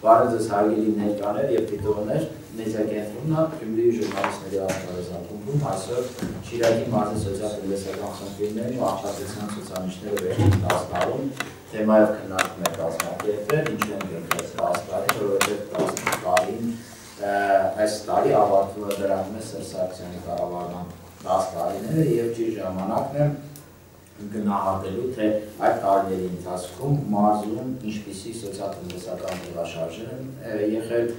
Բարև ձեզ հարգելի ներկաներ եւ դիտողներ, մեդիակենտրոնը Գյումրիի ժուրնալիստների աշխարհազատում այսօր Շիրակի մարզի սոցիալ-տնտեսական խնդիրներն ու աշխատության ցուցանիշները վերջին 10 տարում թեմայով քննարկում է կազմակերպել, ինչու են գրել 10 տարի, որովհետեւ 10 տարին այս տարի ավարտվում է դրանում է Սերսակցյանի կառավարման 10 տարիները եւ ջի ժամանակն է գնահատելու, թե այդ տարիների ընթացքում մարզում ինչպիսի սոցիալ-տնտեսական ձևաշարժեր են եղել,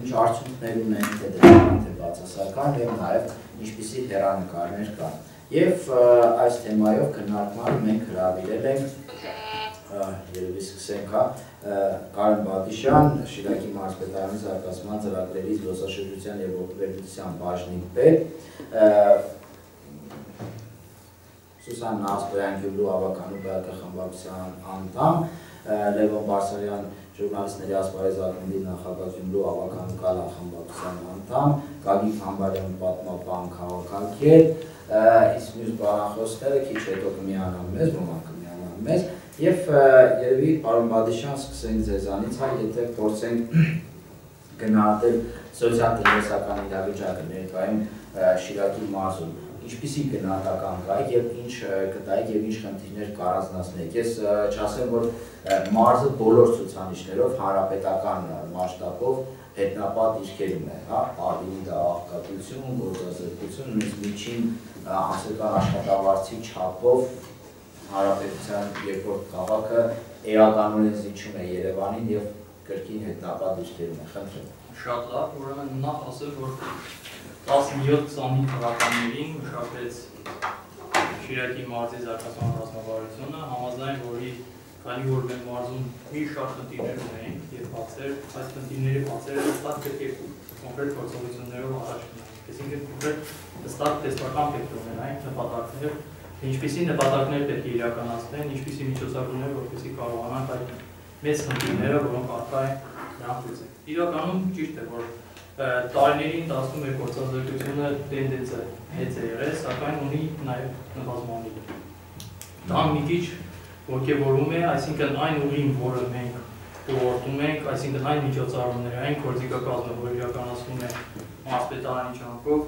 ինչ արդյունքներ ունեն, թե դրական, թե բացասական եւ նաեւ ինչպիսի հերանեկարներ կան։ Եվ այս թեմայով քննարկման մենք հրավիրել ենք երևի սկսենք հա Կարեն Բատիշյան, Շիրակի մարզպետարանի զարգացման ծրագրերի զբոսաշրջության եւ ողբերգության բաժնի պետ, Սուսան Նասպոյան Գյուլու ավականու բակը խմբակցության անդամ, Լևոն Բարսարյան ժուրնալիստների ասպարեզակների նախագահ Գյուլու ավականու կալա խմբակցության անդամ, Գագիկ Համբարյան պատմապան քաղաքագետ, իսկ մյուս բանախոսները քիչ հետո կմիանան մեզ, ոմանք կմիանան մեզ, եւ երևի պարոն Բադիշյան սկսենք ձեզանից, հա, եթե փորձենք գնահատել սոցիալ-տնտեսական իրավիճակը ներկայում Շիրակի մարզում ինչպիսի գնահատական կայք եւ ինչ կտայք եւ ինչ խնդիրներ կառանձնացնեք։ Ես չասեմ, որ մարզը բոլոր ցուցանիշներով հանրապետական մասշտաբով հետնապատ իշխերում է, հա, արինდა աղքատություն, գործազրկություն, նույնիսկ միջին ամսական աշխատավարձի չափով հանրապետության երկրորդ քաղաքը էականորեն զիջում է Երևանին եւ կրկին հետնապատ իշխերում է։ Խնդրեմ։ Շատ լավ, ուրեմն նախ ասել, որ 17-25 թվականներին մշակվեց Շիրակի մարզի զարգացման ռազմավարությունը, համաձայն որի քանի որ մենք մարզում մի շարք խնդիրներ ունենք եւ բացեր, այս խնդիրների բացերը հստակ պետք է կոնկրետ գործողություններով առաջ գնան։ Այսինքն կոնկրետ հստակ տեսական պետք է ունենային նպատակներ, ինչպիսի նպատակներ պետք է իրականացնեն, ինչպիսի միջոցառումներ, որպեսզի կարողանանք այդ մեծ խնդիրները, որոնք առկա են, նրանք լուծել։ Իրականում ճիշտ է, որ տարիների ընթացքում մեր գործազրկությունը տենդենսը հեծ է եղել, սակայն ունի նաև նվազմանիք։ Դա մի քիչ ոգևորում է, այսինքն այն ուղին, որը մենք ուղղորդում ենք, այսինքն այն միջոցառումները, այն գործիքակազմը, որ իրականացնում է մարզպետարանի ճանապարհով,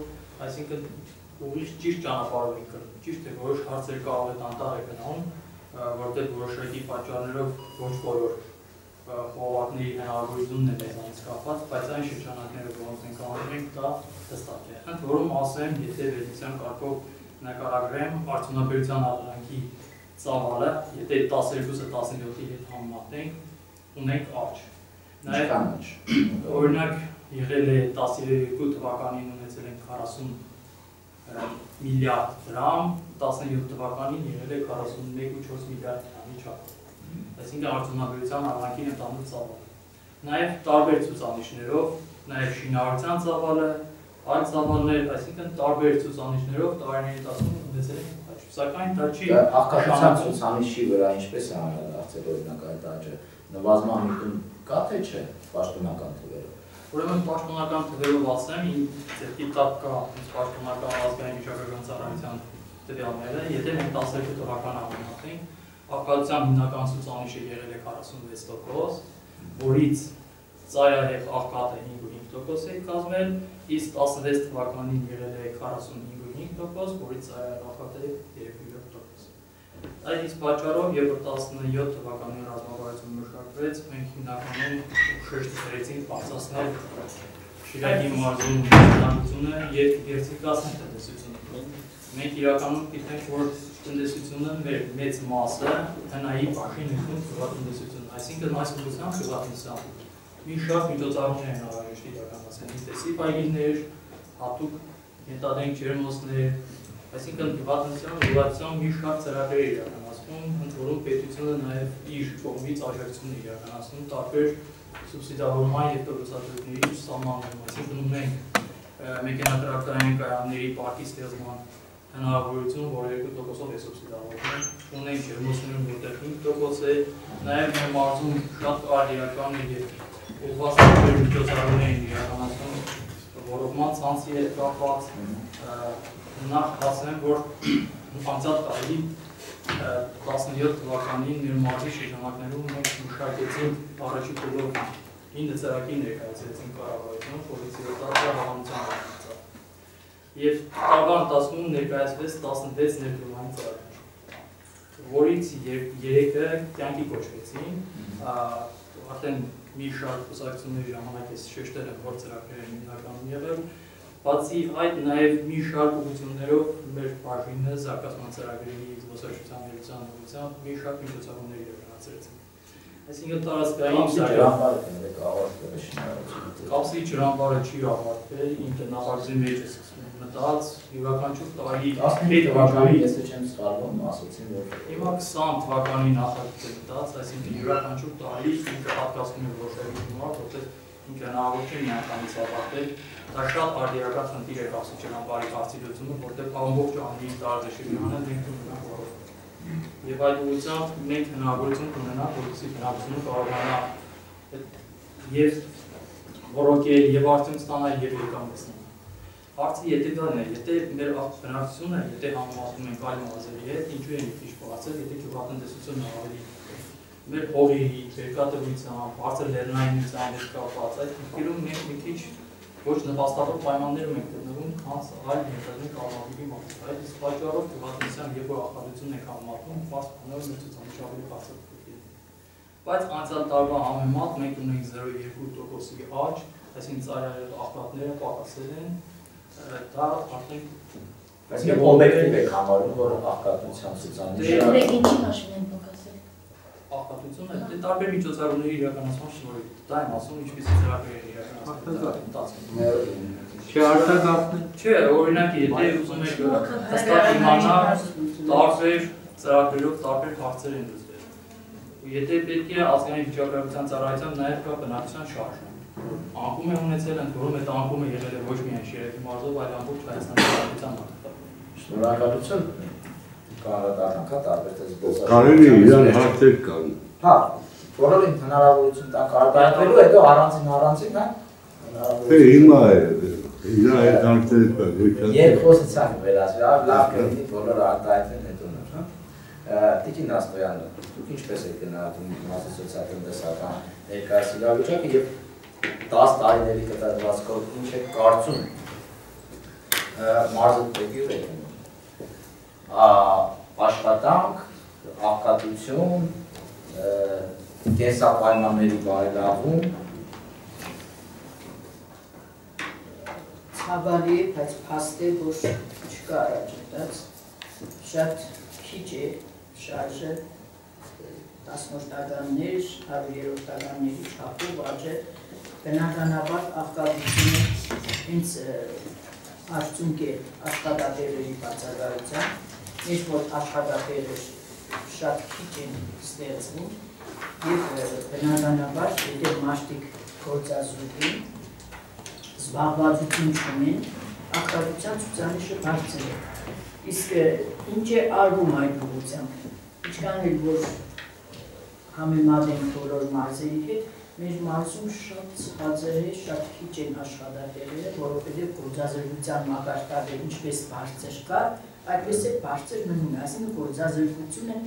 այսինքն ուրիշ ճիշտ ճանապարհով ենք գնում։ Ճիշտ է, որոշ հարցեր կարող է տանտար է գնահում, որտեղ որոշակի պատճառներով ոչ բոլոր խողովակների հնարավորությունն է մեզանից կապված, բայց այն շրջանակները, որոնց ենք անում ենք, դա հստակ է։ Ընդ որում ասեմ, եթե վերնիսյան կարգով նկարագրեմ արդյունաբերության արտրանքի ծավալը, եթե 12-ը 17-ի հետ համեմատենք, ունենք աճ։ Նաև աճ։ Օրինակ եղել է 12 թվականին ունեցել ենք 40 միլիարդ դրամ, 17 թվականին եղել է 41.4 միլիարդ դրամի չափ այսինքն արդյունաբերության առանքին ընդհանուր ծավալը։ Նաև տարբեր ցուցանիշներով, նաև շինարարության ծավալը, այլ ծավալներ, այսինքն տարբեր ցուցանիշներով տարիների ընթացքում ունեցել են աճ։ Սակայն դա չի աղքատության ցուցանիշի վրա ինչպես է անդրադարձել օրինակ այդ աճը։ Նվազման միտում կա թե չէ պաշտոնական թվերով։ Ուրեմն պաշտոնական թվերով ասեմ, իմ ձեռքի տակ կա պաշտոնական ազգային վիճակագրական ծառայության տվյալները, եթե մենք 12 թվականը համեմատենք, աղքատության հիմնական ցուցանիշը եղել է 46%, որից ծայրահեղ աղքատը 5.5% է կազմել, իսկ 16 թվականին եղել է 45.5%, որից ծայրահեղ աղքատը 3.7%։ Այդ իսկ պատճառով, երբ 17 թվականին ռազմավարություն մշակվեց, մենք հիմնականում շեշտեցինք բարձրացնել Շիրակի մարզում տնտեսությունը եւ դերցիկացնել տնտեսությունը։ Մենք իրականում գիտենք, որ տնտեսությունը մեր մեծ մասը տնայի բախին ընդուն խվատնտեսություն, այսինքն այս ուղղությամբ խվատնտեսության մի շարք միջոցառումներ են անհրաժեշտ իրականացնել, ինտենսիվ այգիներ, հատուկ ենթադրենք ջերմոցներ, այսինքն խվատնտեսության ուղղությամբ մի շարք ծրագրեր իրականացնում, ընդ որում պետությունը նաև իր կողմից աջակցություն իրականացնում տարբեր սուբսիդավորման եւ տվյալների սահմանում, այսինքն ունենք մեքենատրակտային կայանների պարկի ստեղծման հնարավորություն, որ 2%-ով է սուբսիդավորվում։ Ունենք ջերմոցներում, որտեղ 5% է, նաև մեր մարզում շատ արդիական եւ ուղղված միջոցառումներ են իրականացնում ռոռոգման ցանցի հետ կապված նախ ասեմ, որ անցյալ տարի 17 թվականին մեր մարտի շրջանակներում մենք մշակեցինք առաջի բոլոր 9 ծրագիր ներկայացրեցինք կառավարությունում, որից 7-ը հավանության Եվ տարվա ընթացքում ներկայացվեց 16 ներդրումային ծրագիր, որից 3-ը կյանքի կոչվեցին, արդեն մի շարք կուսակցությունների ժամանակ ես շեշտել եմ, որ ծրագրերը հիմնականում եղել, Բացի այդ, նաև մի շարք ուղղություններով մեր բաժինը զարգացման ծրագրերի զբոսաշրջության ներության ուղղությամբ մի շարք միջոցառումների է գնացրեցին։ Այսինքն տարածքային կապսի ջրամբարը չի ավարտվել, ինքը նախագծի մեջ է մտած յուրաքանչյուր տարի հետ թվականի ես չեմ սխալվում, ասացին որ հիմա 20 թվականի նախագծը մտած, այսինքն յուրաքանչյուր տարի ինքը պատկասում է որոշել հիմա, որտեղ ինքը հնարավոր չէ միանգամից ավարտել Դա շատ արդիական խնդիր է կապսի ճանապարհի կարծիլությունը, որտեղ ամբողջ անգլիի տարածաշրջանը մենք ունենանք որով։ Եվ այդ ուղղությամբ մենք հնարավորություն կունենանք, որպեսզի բնակչությունը կարողանա եւ ռոկել եւ արդյունք ստանալ եւ եկամուտ Հարցը ետևալն է, եթե մեր բնակչությունը, եթե համեմատում ենք այլ մարզերի հետ, ինչու են քիչ բացել, եթե գյուղատնտեսությունը ավելի մեր հողի, բերկատվությամբ, բարձր լեռնայինությամբ հետ կապված, այդ քիլում մենք մի քիչ ոչ նպաստավոր պայմաններում ենք գտնվում, քան այլ երկրների կառավարների մոտ։ Այդ իսկ պատճառով գյուղատնտեսության երբ որ ախտությունն եք համատում, ֆարս բանով մեր ցուցանիշ ավելի բարձր Բայց անցյալ տարվա համեմատ մենք ունենք 0.2%-ի աճ, այսինքն ծայրահեղ ախտատները պակասել են, դա արդեն Այսինքն օբյեկտիվ եք համարում, որ աղքատության ցուցանիշը Դե ինչի հաշվին են պակասել։ Աղքատությունը դե տարբեր միջոցառումների իրականացման շնորհիվ դա եմ ասում, ինչպեսի ծրագրեր են իրականացվում։ Չէ, արտագաղթն Չէ, օրինակ, եթե ուզում եք հստակ իմանալ, տարբեր ծրագրերով տարբեր հարցեր են լուծվել։ Ու եթե պետք է ազգային վիճակագրության ծառայության նաև կա բնակչության շարժում անկում է ունեցել, ընդ որում այդ անկումը եղել է ոչ միայն Շիրակի մարզով, այլ ամբողջ Հայաստանի հանրության մարտով։ Շնորհակալություն կարողանանք տարբեր տեսակ Կարելի է իրան հարցեր կան։ Հա, բոլորին հնարավորություն տանք արտահայտվելու, հետո առանցին առանցին, հա։ Թե հիմա է իրա այդ հարցերը կան, ոչ թե։ Երկխոսության վերածվի, հա, լավ կլինի բոլորը արտահայտվեն հետո նոր, հա։ Տիկին Աստոյանը, դուք ինչպես եք գնահատում մասի սոցիալ-տնտեսական ներկայիս իրավիճակը եւ 10 տարիների կտրվածքով ինչ է կարծում մարզը դեպի եք աշխատանք, աղքատություն, կենսապայմանների բարելավում ցավալի է, բայց փաստ է, որ չկա առաջատած, շատ քիչ է շարժը, տասնորդականներ, հարյուրերորդականների չափով աճը բնականաբար աղքատությունը ինձ արդյունք է աշխատատեղերի բացակայության, ինչ որ աշխատատեղեր շատ քիչ են ստեղծվում եւ բնականաբար եթե մաշտիկ գործազուրկին զբաղվածություն չունեն, աղքատության ցուցանիշը բարձր է։ Իսկ ինչ է արվում այդ ուղղությամբ։ Ինչքան էլ որ համեմատենք բոլոր մարզերի հետ, մեր մարզում շատ ցածր է, շատ քիչ են աշխատատեղերը, որովհետև գործազրկության մակարդակը ինչպես բարձր կա, այդպես է բարձր մնում է, այսինքն գործազրկությունը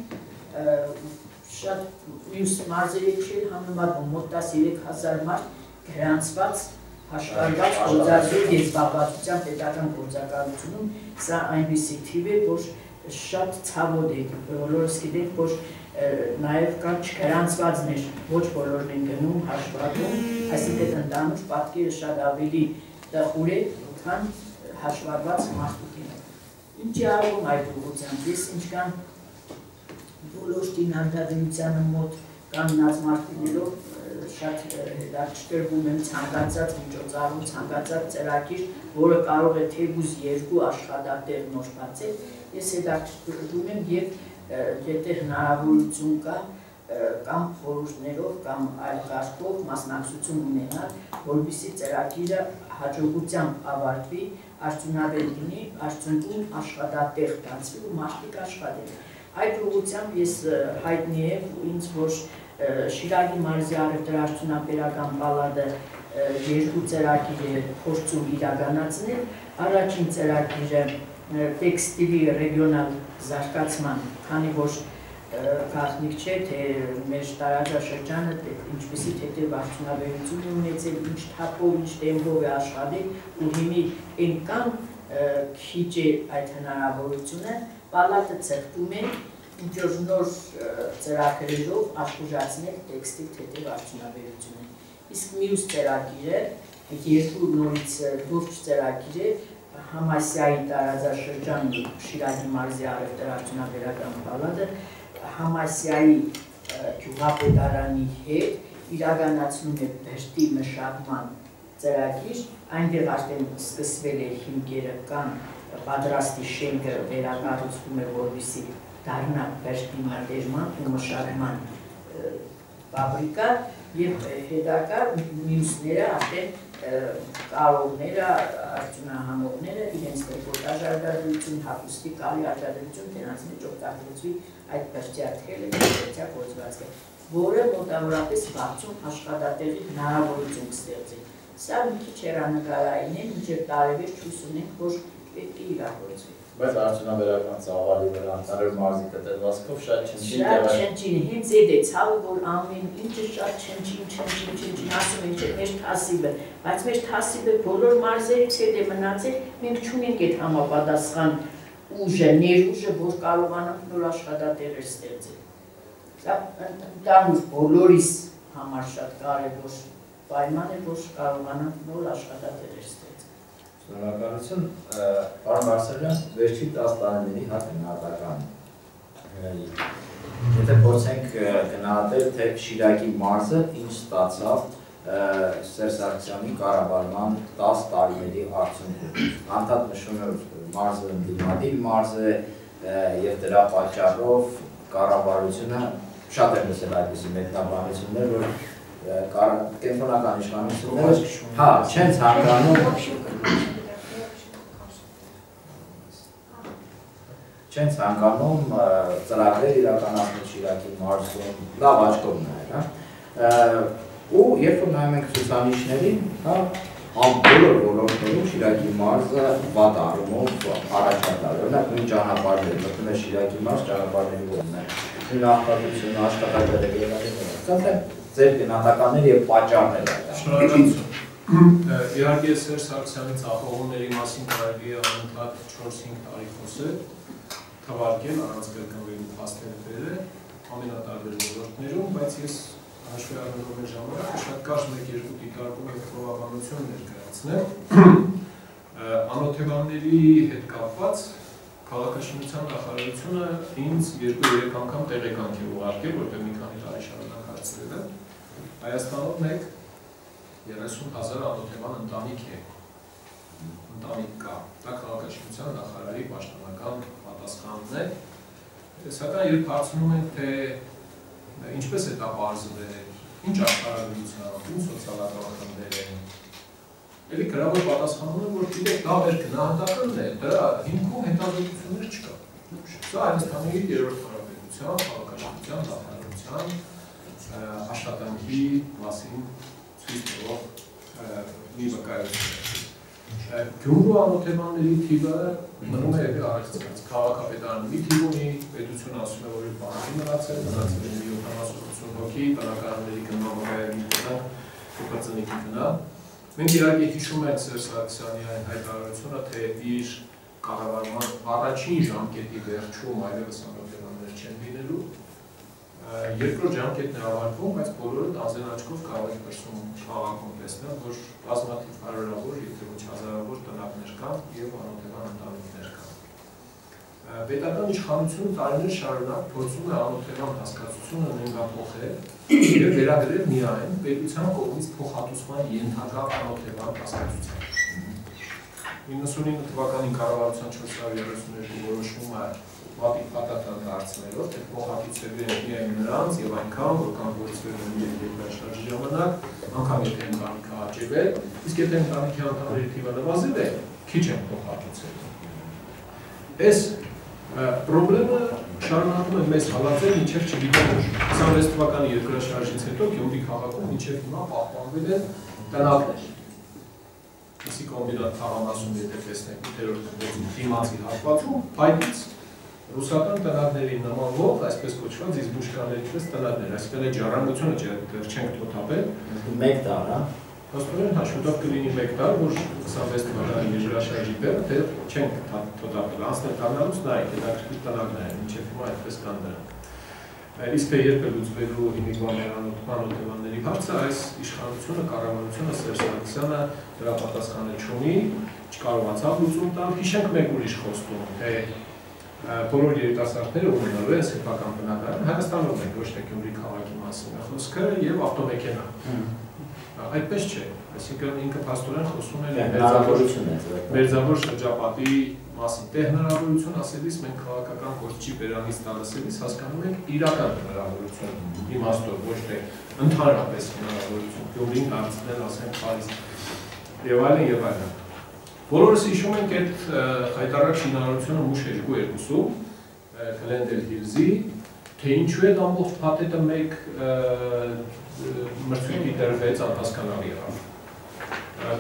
շատ մյուս մարզերի չէ համեմատվում, մոտ 13000 մարդ գրանցված հաշվարկված գործազուրկ է զբաղվածության պետական գործակալությունում, սա այնպիսի թիվ է, որ շատ ցավոտ է, բոլորս գիտենք, որ նաև կան չգրանցվածներ, ոչ բոլորն են գնում, հաշվարկում, այսինքն ընդանուր պատկերը շատ ավելի տխուր է, քան հաշվարկված մարդուկին։ Ինչի արվում այդ ուղղությամբ, ես ինչքան բոլոր դինարտադրությանը մոտ կանգնած մարդիներով շատ հետաքրքրվում եմ ցանկացած միջոցառում, ցանկացած ծրագիր, որը կարող է թեգուզ երկու աշխատատեղ նոր բացել, ես հետաքրքրվում եմ եւ եթե հնարավորություն կա կամ խորհուրդներով կամ այլ կարգով մասնակցություն ունենալ, որովհետեւ ծրագիրը հաջողությամբ ավարտվի, արդյունավետ լինի, արդյունքում աշխատատեղ դարձվի ու մարդիկ աշխատեն։ Այդ ուղղությամբ ես հայտնի եմ ինձ որ Շիրակի մարզի առևտրարդյունաբերական պալատը երկու ծրագիր է փորձում իրականացնել։ Առաջին ծրագիրը տեքստիլի ռեգիոնալ զարգացման, քանի որ գաղտնիք չէ, թե մեր տարածաշրջանը ինչպեսի թեթև արդյունաբերություն ունեցել, ինչ թափով, ինչ տեմպով է աշխատել, ու հիմի այնքան քիչ է այդ հնարավորությունը, պալատը ցեղտում է ինչ որ նոր ծրագրերով աշխուժացնել տեքստիլ թեթև արդյունաբերությունը։ Իսկ մյուս ծրագիրը երկու նորից լուրջ ծրագիր է Համասիայի տարածաշրջան Շիրակի մարզի առևտրաարդյունաբերական պալատը Համասիայի գյուղապետարանի հետ իրականացնում է բերտի մշակման ծրագիր, այնտեղ արդեն սկսվել է հիմքերը կան պատրաստի շենքը վերակառուցվում է, որովհետեւ դառնա բերտի մատերման ու մշակման ֆաբրիկա եւ հետակա մյուսները արդեն կարողները, արդյունահանողները իրենց ռեպորտաժ արտադրություն, հապուստի կարի արտադրություն դրանց մեջ օգտագործվի այդ բրճյաթելը բրճյա գործվածքը, որը մոտավորապես 60 աշխատատեղի հնարավորություն կստեղծի։ Սա մի քիչ հեռանկարային է, մինչև տարեվեր ցույց ունենք, որ պետք է իրագործվի բայց արդյունաբերական ծավալի վրա անցարել մարզի կտրվածքով շատ չնչին Շատ չնչին, հենց այդ է ցավը, որ ամեն ինչը շատ չնչին, չնչին, չնչին, ասում են, չէ, մեր թասիբը, բայց մեր թասիբը բոլոր մարզերից հետ է մնացել, մենք չունենք այդ համապատասխան ուժը, ներուժը, որ կարողանանք նոր աշխատատեղեր ստեղծել։ Սա ընդհանուր բոլորիս համար շատ կարևոր պայման է, որ կարողանանք նոր աշխատատեղեր ստեղծել։ Շնորհակալություն, պարոն Մարսելյան, վերջին 10 տարիների հակնահատական։ Եթե փորձենք գնահատել, թե Շիրակի մարզը ինչ ստացավ Սերժ Սարգսյանի կառավարման 10 տարիների արդյունքում։ Անդադ նշում է մարզը ընդդիմադիր մարզ է եւ դրա պատճառով կառավարությունը շատ են լսել այդպիսի մեկնաբանություններ, որ կենտրոնական իշխանությունները հա չեն ցանկանում չեն ցանկանում ծրագրեր իրականացնել Շիրակի մարզում, լավ աչքով նայել, հա։ Ու երբ որ նայում ենք ցուցանիշներին, հա, ամբողջ ոլորտներում Շիրակի մարզը վատ առումով առաջատար։ Օրինակ նույն ճանապարհները, մտնում է Շիրակի մարզ ճանապարհների է։ Նույն արտադրությունը, աշխատանքները եղել են։ Սա ձեր գնահատականները եւ պատճառները։ Շնորհակալություն։ Իհարկե Սերժ Սարգսյանի ցախողումների մասին կարելի է անընդհատ 4-5 տարի խոսել թվարկել առանց կրկնվելու փաստերը ամենատարբեր ոլորտներում, բայց ես հաշվի առնելով մեր ժամանակը շատ կարճ մեկ-երկու դիտարկում եւ խորհրդանություն ներկայացնել անօթևանների հետ կապված քաղաքաշինության նախարարությունը ինձ 2-3 անգամ տեղեկանք է ուղարկել, որտեղ մի քանի տարի շարունակ հարցրել եմ։ Հայաստանում մեկ 30000 անօթևան ընտանիք է ընտանիք կա։ Դա քաղաքաշինության նախարարի պաշտոնական պատասխանն է։ Սակայն երբ հարցնում են, թե ինչպես է դա բարձվել, ինչ աշխարհագրությամբ, ինչ սոցիալական են, Էլի գրավոր պատասխանում է, որ գիտեք, դա մեր գնահատականն է, դրա հիմքում հետազոտություններ չկա։ Սա Հայաստանի երրորդ հարաբերության, քաղաքաշինության, նախարարության աշխատանքի մասին ցույց տվող մի վկայություն է։ Գյումրու անօթեմանների թիվը մնում է եկել առաջացած քաղաքապետարանը մի թիվ ունի, պետությունը ասում է, որ իր բանակի մնացել, մնացել է մի 70-80 հոգի, տնականների գնա մոբայլի գնա, կոպածնիկի գնա։ Մենք իհարկե հիշում ենք Սերժ Սարգսյանի այն հայտարարությունը, թե իր կառավարման առաջին ժամկետի վերջում այլևս անօթեմաններ չեն լինելու, երկրորդ ժամկետն է ավարտվում, բայց բոլորը տանձեն աչքով կարող են դրսում քաղաքում տեսնել, որ բազմաթիվ հարյուրավոր, եթե ոչ հազարավոր տնակներ կան եւ անօթևան ընտանիքներ կան։ Պետական իշխանությունը տարիներ շարունակ փորձում է անօթևան հասկացությունը նենգափոխել եւ վերագրել միայն պետության կողմից փոխհատուցման ենթակա անօթևան հասկացության։ 99 թվականին կառավարության 432 որոշումը մատիկ պատատան դարձնելով, թե փոխհատուցելու են միայն նրանց եւ այնքան, որքան գործվել են երկրաշարժի ժամանակ, անգամ եթե ընտանիքը աճել, իսկ եթե ընտանիքի անդամների թիվը նվազել է, քիչ են փոխհատուցել։ Այս Պրոբլեմը շարունակում է մեզ հալածել մինչև չգիտեմ 26 թվականի երկրաշարժից հետո Գյումրի քաղաքում մինչև հիմա պահպանվել են տնակներ։ Իսի կոմբինատ թաղամասում եթե տեսնենք 8-րդ գծի դիմացի հատվածում, փայտից ռուսական տնարների նմանվող, այսպես կոչված իզբուշկաների պես տնարներ, այսինքն այդ ժառանգությունը դեռ չենք թոթափել, 1 տար, հա։ Հաստորեն հաշվետով կլինի 1 տար, որ 26 թվականի եժրաշարժի դեռ դեռ չենք թոթափել։ Անցնել տանալուց նայեք, հետաքրքիր տնակներ են, մինչև հիմա այդպես կան դրանք։ Իսկ թե երբ է լուծվելու հիմիկվաներանոթման օթևանների հարցը, այս իշխանությունը, կառավարությունը Սերժ Սարգսյանը դրա պատասխանը չունի, չկարողացավ լուծում տալ։ Հիշենք մեկ ուրիշ խոստում, թե բոլոր երիտասարդները ունենալու են սեփական բնակարան Հայաստանում են, ոչ թե Գյումրի քաղաքի մասին է խոսքը եւ ավտոմեքենա։ Այդպես չէ, այսինքն ինքը փաստորեն խոսում է հնարավորություն է ձեր։ Մերձավոր շրջապատի մասին։ Դե հնարավորություն ասելիս մենք քաղաքական գործչի բերանից տալսելիս հասկանում ենք իրական հնարավորություն իմաստով, ոչ թե ընդհանրապես հնարավորություն։ Գյումրին դարձնել, ասենք, Փարիզ եւ այլն եւ այլն։ Բոլորս հիշում ենք այդ հայտարարած շինարարությունը մուշ 2-2-ում Glendale Hills-ի, թե ինչու է ամբողջ փաթեթը մեկ մրցույթի դրվեց անհասկանալի եղավ։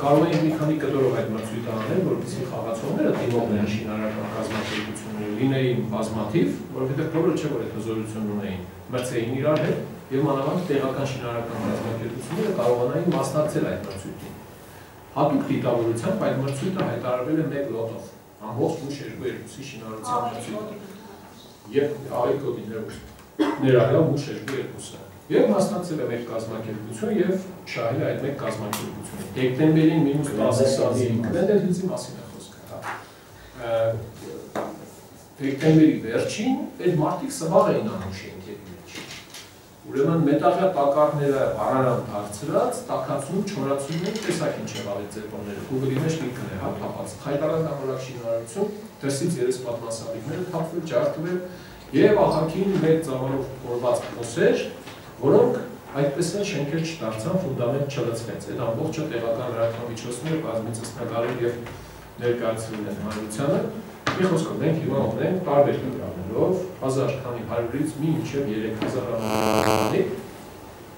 Կարող էին մի քանի կտորով այդ մրցույթը անել, որպեսզի խաղացողները դիմողները շինարարական կազմակերպությունները լինեին բազմաթիվ, որովհետև բոլորը չէ որ այդ հզորությունն ունեին, մրցեին իրար հետ եւ մանավանդ տեղական շինարարական կազմակերպությունները կարողանային մասնակցել այդ մրցույթին։ Հատուկ դիտավորությամբ այդ մրցույթը հայտարարվել է մեկ լոտով, ամբողջ մուշ 2-2-ի շինարարության մրցույթը։ Եվ այլ կոդիներ ներառյալ մուշ 2-2-ը։ Եվ մասնակցել է մեկ կազմակերպություն եւ շահել այդ մեկ կազմակերպությունը։ Դեկտեմբերին մինուս 10-ին Glendale Hills-ի մասին է խոսքը, հա։ Դեկտեմբերի վերջին այդ մարտիկ սվաղ էին անում շենքերի մեջ։ Ուրեմն մետաղյա տակառները առարան դարձրած, տակածում, չորացում են, տեսակ ինչ եղավ այդ ձեպոնները։ Google-ի մեջ լինքն է հա թափած։ Հայտարարական որակ շինարարություն, դրսից երես պատմասալիկները թափվել, ջարդվել եւ ահագին մեծ ծավալով կորված փոսեր, որոնք այդպես են շենքեր չդարձան, ֆունդամենտ չլցվեց։ Այդ ամբողջը տեղական լրատվամիջոցները բազմիցս նկարել եւ ներկայացրել են հանրությանը։ Մի խոսքով մենք հիմա ունենք տարբեր կտրավներով 1000 քանի 100-ից մինչև 3000 անոթանի,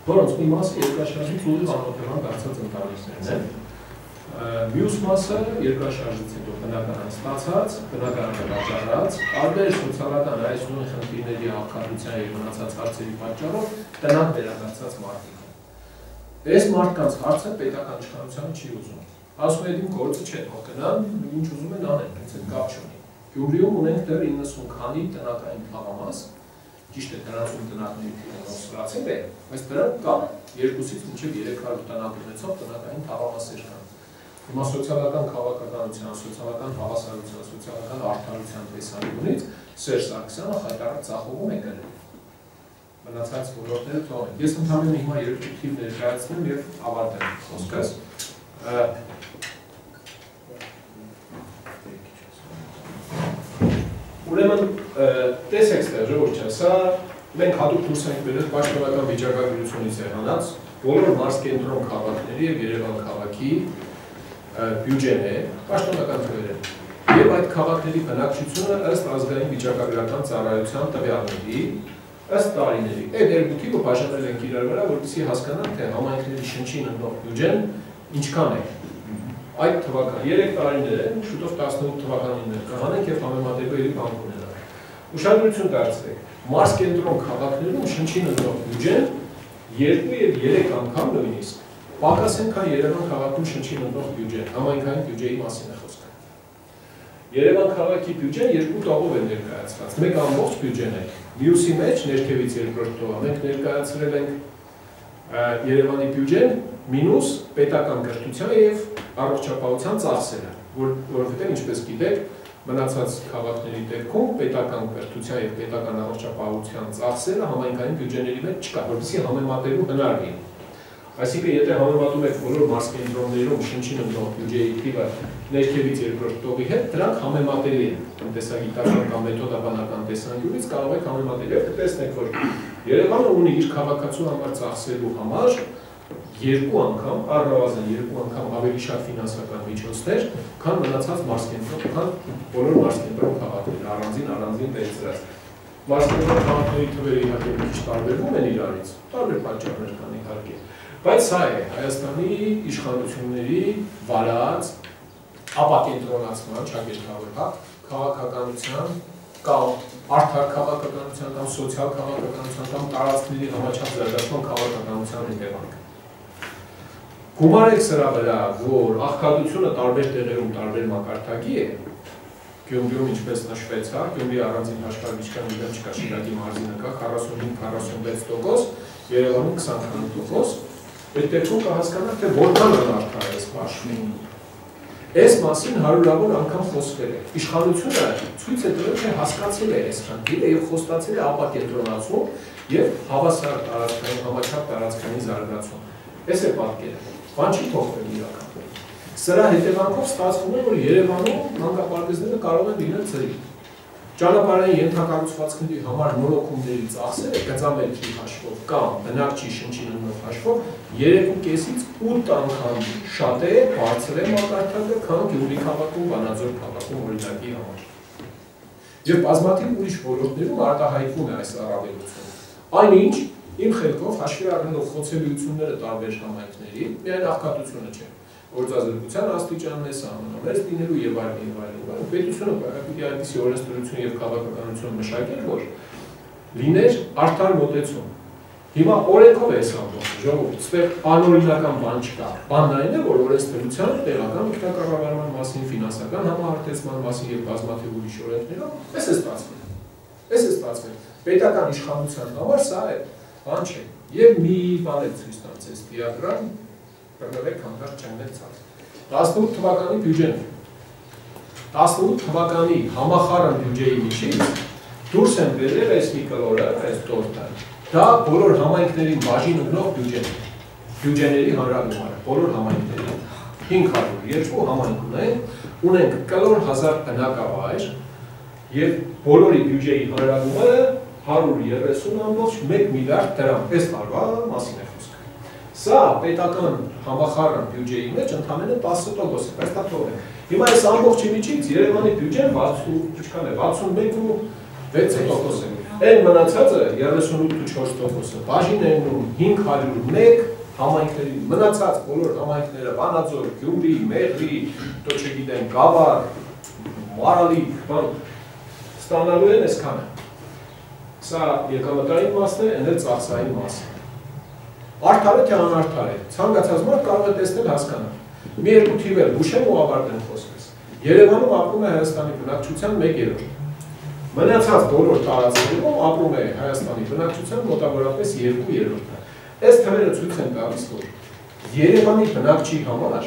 որոնց մի մասը երկրաշարժից ուղիղ անոթևան դարձած ընտանիքներն են։ Մյուս մասը երկրաշարժից հետո բնականան ստացած, բնականան վաճառած, տարբեր սոցիալական այսօրի խնդիրների աղքատության եւ մնացած հարցերի պատճառով տնակ վերադարձած մարդիկ Այս մարդկանց հարցը պետական իշխանությունը չի ուզում։ Ասում են իմ գործը չէ, թող գնան, ինչ ուզում են անեն, բայց այդ կապ չունի։ Գյումրիում ունենք դեռ 90 քանի տնական թաղամաս, ճիշտ է դրանցում տնակների թիվը նոսրացել է, բայց դրանք կան 2-ից մինչև 300 տնակ ունեցող տնական թաղամասեր կան։ Հիմա սոցիալական քաղաքականության, սոցիալական հավասարության, սոցիալական արդարության տեսանկյունից Սերժ Սարգսյանը հայտարարած ցախողում է գրել։ Մնացած ոլորտները թողեն։ Ես ընդհանրապես հիմա երկու թիվ ներկայացնեմ եւ ավարտեմ խոսքս։ Ուրեմն տեսեք ստեղ ժողովուրդ, սա մենք հատուկ դուրս ենք բերել պաշտպանական վիճակագրությունից եղանած բոլոր մարզ կենտրոն քաղաքների եւ Երևան քաղաքի բյուջեն է, պաշտոնական թվեր են։ Եվ այդ քաղաքների բնակչությունը ըստ ազգային վիճակագրական ծառայության տվյալների, ըստ տարիների, այդ երկու թիվը բաժանել ենք իրար վրա, որպեսզի հասկանան, թե համայնքների շնչին ընդող բյուջեն ինչքան է։ Այդ թվական 3 տարիներ են, շուտով 18 թվականին ներկայանենք եւ համեմատելու բանկ ունենալ։ Ուշադրություն դարձրեք, մարզ կենտրոն քաղաքներում շնչին ընդող բյուջեն 2 եւ 3 անգամ նույնիսկ Պակասեն քան Երևան քաղաքում շնչին ընդող բյուջեն, համայնքային բյուջեի մասին է խոսքը։ Երևան քաղաքի բյուջեն երկու տողով է ներկայացված։ Մեկ ամբողջ բյուջեն է։ Մյուսի մեջ ներքևից երկրորդ տողը մենք ներկայացրել ենք Երևանի բյուջեն մինուս պետական կրթության եւ առողջապահության ծախսերը, որ որովհետեւ ինչպես գիտեք, մնացած քաղաքների դեպքում պետական կրթության եւ պետական առողջապահության ծախսերը համայնքային բյուջեների մեջ չկա, որովհետեւ համեմատելու հնար լինի։ Այսինքն, եթե համեմատում եք բոլոր մարզկենտրոններում շնչին ընդող բյուջեի թիվը ներքևից երկրորդ տողի հետ, դրանք համեմատելի են տնտեսագիտական կամ մեթոդաբանական տեսանկյունից կարող եք համեմատել եւ տեսնեք, որ Երևանը ունի իր քաղաքացու համար ծախսելու համար երկու անգամ, առնվազն երկու անգամ ավելի շատ ֆինանսական միջոցներ, քան մնացած մարզկենտրոն, քան բոլոր մարզկենտրոն քաղաքները, առանձին առանձին վերցրած։ Մարզկենտրոն քաղաքների թվերը իհարկե քիչ տարբերվում են իրարից, տարբեր պատճառներ կան իհարկե, Բայց սա է Հայաստանի իշխանությունների վարած ապակենտրոնացման ճակերտավոր հա քաղաքականության կամ արդար քաղաքականության կամ սոցիալ քաղաքականության կամ տարածքների համաչափ զարգացման քաղաքականության հետևանք։ Գումարեք սրա վրա, որ աղքատությունը տարբեր տեղերում տարբեր մակարդակի է, Գյումրիում ինչպես նշվեց, հա, Գյումրի առանձին հաշվարկիչքան իրեն չկա, Շիրակի մարզինը կա 45-46%, Երևանում 20%, այդ դեպքում կհասկանաք, թե որքան են արդար այս պաշտի։ Այս մասին հարյուրավոր անգամ խոսվել է։ Իշխանությունը ցույց է տվել, թե հասկացել է այս խնդիրը եւ խոստացել է ապակենտրոնացում եւ հավասար տարածքային համաչափ տարածքային զարգացում։ Այս է պատկերը։ Բան չի փոխվել իրականում։ Սրա հետևանքով ստացվում է, որ Երևանում մանկապարտեզները կարող են լինել ծրի։ Ճանապարհային ենթակառուցվածքների համար նորոգումների ծախսերը գծամետրի հաշվով կամ բնակչի շնչի նույնով հաշվով 3.5-ից 8 անգամ շատ է բարձր է մակարդակը, քան Գյումրի քաղաքում, Վանաձոր քաղաքում օրինակի համար։ Եվ բազմաթիվ ուրիշ ոլորտներում արտահայտվում է այս առավելությունը։ Այնինչ իմ խելքով հաշվի առնելով խոցելիությունները տարբեր համայնքների, միայն աղքատությունը չէ գործազրկության աստիճանն է սահմանամերձ լինելու եւ այլն եւ այլն։ Պետությունը պիտի այդպիսի օրենսդրություն եւ քաղաքականություն մշակեր, որ լիներ արդար մոտեցում։ Հիմա օրենքով է սա ամբողջ ժողովուրդ, ստեղ անօրինական բան չկա։ Բանն այն է, որ օրենսդրության տեղական ինքնակառավարման մասին, ֆինանսական համահարտեցման մասին եւ բազմաթիվ ուրիշ օրենքներով էս է ստացվել։ Էս է ստացվել։ Պետական իշխանության համար սա է, բան չէ։ Եվ մի բան է ցույց տալիս դիագրամ, բռնվեք հանդարտ չեննել ցած։ 18 թվականի բյուջեն 18 թվականի համախառն բյուջեի միջից դուրս են բերել այս մի կլորը, այս տորտը։ Դա բոլոր համայնքներին բաժին ունող բյուջեն է։ Բյուջեների հանրագումարը, բոլոր համայնքներին 502 համայնք ունեն, ունենք կլոր 1000 բնակավայր եւ բոլորի բյուջեի հանրագումարը 130.1 միլիարդ դրամ։ Այս տարվա մասին է Սա պետական համախառն բյուջեի մեջ ընդամենը 10% է, բայց դա թող է։ Հիմա այս ամբողջի միջից Երևանի բյուջեն 60 ինչքան է, 61.6% է։ Այն մնացածը 38.4%-ը։ Բաժին են նում 501 համայնքների մնացած բոլոր համայնքները Վանաձոր, Գյումրի, Մեղրի, դո չգիտեմ, Գավառ, Մարալի, բան ստանալու են այսքանը։ Սա եկամտային մասն է, ընդ ծախսային մասը։ Արդար է թե անարդար է։ Ցանկացած մարդ կարող է տեսնել հասկանալ։ Մի երկու թիվ էլ հուշեմ ու ավարտեմ խոսքս։ Երևանում ապրում է Հայաստանի բնակչության 1/3։ Մնացած բոլոր տարածքներում ապրում է Հայաստանի բնակչության մոտավորապես 2/3-ը։ Այս թվերը ցույց են տալիս, որ Երևանի բնակչի համար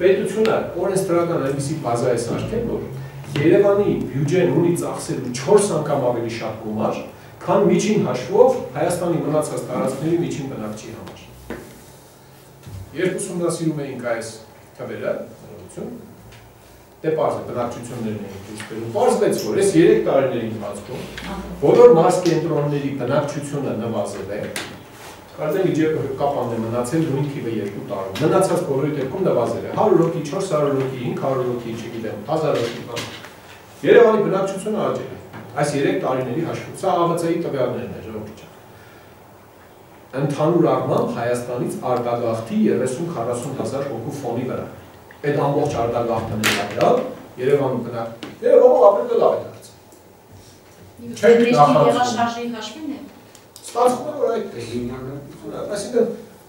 պետությունը օրենսդրական այնպիսի բազա է սարքել, որ Երևանի բյուջեն ունի ծախսելու 4 անգամ ավելի շատ գումար, քան միջին հաշվով Հայաստանի մնացած տարածքների միջին բնակչի համար։ Երբ ուսումնասիրում էինք այս թվերը, հնարավորություն, դե է բնակչություններն էին դուրս բերում։ Պարզվեց, որ այս 3 տարիների ընթացքում բոլոր մարզ կենտրոնների բնակչությունը նվազել է։ Կարծեմ իջը կապանն է մնացել նույն թիվը 2 տարում։ Մնացած բոլորի դեպքում նվազել է 100 հոգի, 400 հոգի, 500 հոգի, չգիտեմ, 1000 հոգի։ Երևանի բնակչությունը աճել է այս 3 տարիների հաշվով։ Սա ԱՎՑ-ի տվյալներն են, ժողովուրդ ջան։ Ընդհանուր առմամբ Հայաստանից արտագաղթի 30-40 հազար հոգու ֆոնի վրա։ Այդ ամբողջ արտագաղթը ներառյալ Երևանում բնակ։ Երևանում ապրելը լավ է դարձել։ Չէ, երաշարժի հաշվին է։ Ստացվում է, որ այդ է հիմնական։ Այսինքն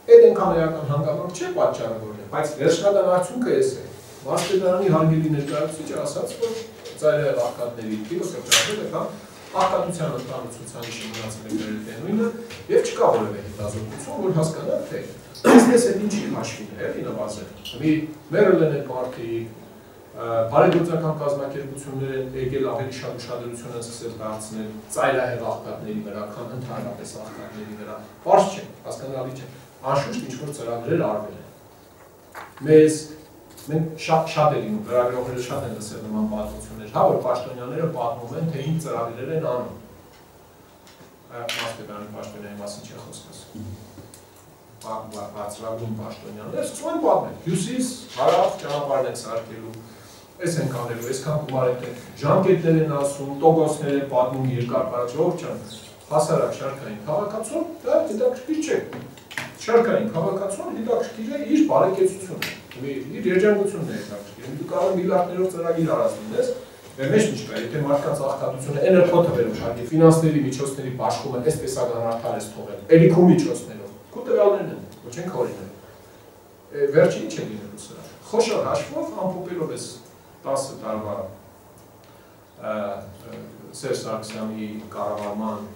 այդ այնքան էական հանգամանք չէ պատճառը որն է, բայց վերջնական արդյունքը էս է։ Մաստերդարանի հարգելի ներկայացուցիչը ասաց, որ ծայրահեղ արկադների թիվը կրճատվել է կամ արկադության ընտանիքության շինացել է գրել թե նույնը եւ չկա որևէ հետազոտություն, որ հասկանա թե բիզնես է ինչի հաշվին է, էլի նվազել։ Մի Maryland այդ մարդիկ բարեգործական կազմակերպություններ են եկել ավելի շատ ուշադրություն են սկսել դարձնել ծայրահեղ աղքատների վրա, քան ընդհանրապես աղքատների վրա։ Բարձ չէ, հասկանալի չէ։ Անշուշտ ինչ որ ծրագրեր արվել են։ Մեզ մենք շատ շատ է լինում, լրագրողները շատ են լսել նման պատմություններ, հա որ պաշտոնյաները պատմում են, թե ինչ ծրագրեր են անում։ Մասպետանի պաշտոնյանի մասին չի խոսքս։ Բացրագույն պաշտոնյաններ սկսում են պատմել։ Հյուսիս, հարավ ճանապարհն են սարքելու։ Այս են կանելու, այսքան գումար են ժամկետներ են ասում, տոկոսներ են պատմում երկար, բայց ով չան հասարակ շարքային քաղաքացու, դա հետաքրքիր չէ։ շարքային քաղաքացուն հետաքրքիր է իր բարեկեցությունը, իր երջանկությունն է հետաքրքիր։ Դու կարող միլիարդներով ծրագիր արած լինես, մեր մեջ ինչ կա, եթե մարդկանց աղքատությունը էներգո թվերում շարքի, ֆինանսների միջոցների բաշխումը այս տեսական արդար ես թողել, էլի քո միջոցներով, քո տվյալներն են, ոչ են քորինել։ Վերջի ինչ է լինելու սրա։ Խոշոր հաշվով ամփոփելով այս 10 տարվա Սերժ Սարգսյանի կառավարման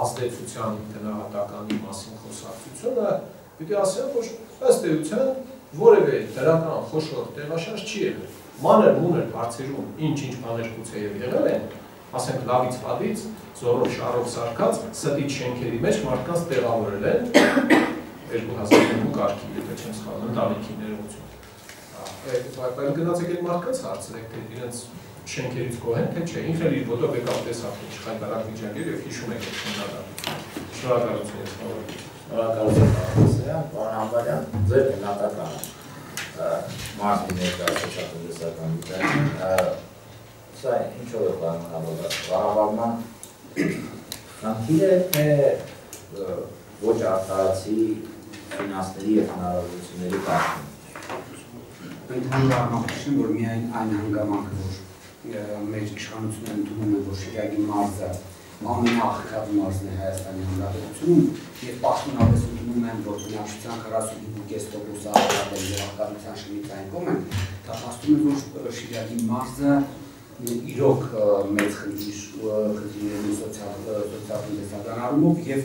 ազդեցության գնահատականի մասին խոսակցությունը, պիտի ասեմ, որ ըստ էության որևէ դրական խոշոր տեղաշարժ չի եղել։ Մանր մուներ հարցերում ինչ-ինչ բաներ գուցե եղել են, ասենք լավից վատից, զորով շարով սարկած, ստի շենքերի մեջ մարդկանց տեղավորել են 2002 կարգի, եթե չեմ սխալվում, ընտանիքի ներողություն։ Բայց գնացեք այդ մարդկանց հարցրեք, թե իրենց շենքերից գոհ են, թե չէ, ինքն էլ իր ոտով եկավ տեսավ ինչ խայտարակ վիճակեր եւ հիշում եք այդ քննադատը։ Շնորհակալություն ես խորհրդի։ Շնորհակալություն Պարոսյան, պարոն Համբարյան, ձեր գնահատականը մարզի ներկայացուցչական լսական վիճակին, սա ինչով է պայմանավորված, կառավարման խնդիր է, թե ոչ արտարացի ֆինանսների եւ հնարավորությունների կարգում։ Ընդհանուր առմամբ նշեմ, որ միայն այն հանգամանքը, որ մեր իշխանությունը ընդունում է, որ Շիրակի մարզը ամենաաղքատ մարզն է Հայաստանի Հանրապետությունում եւ պաշտոնապես ընդունում են, որ բնակչության 45.5%-ը աղքատ է եւ աղքատության շնորհիվ կողմ են, դա փաստում է, որ Շիրակի մարզը իրոք մեծ խնդիր խնդիրների սոցիալ-տնտեսական առումով եւ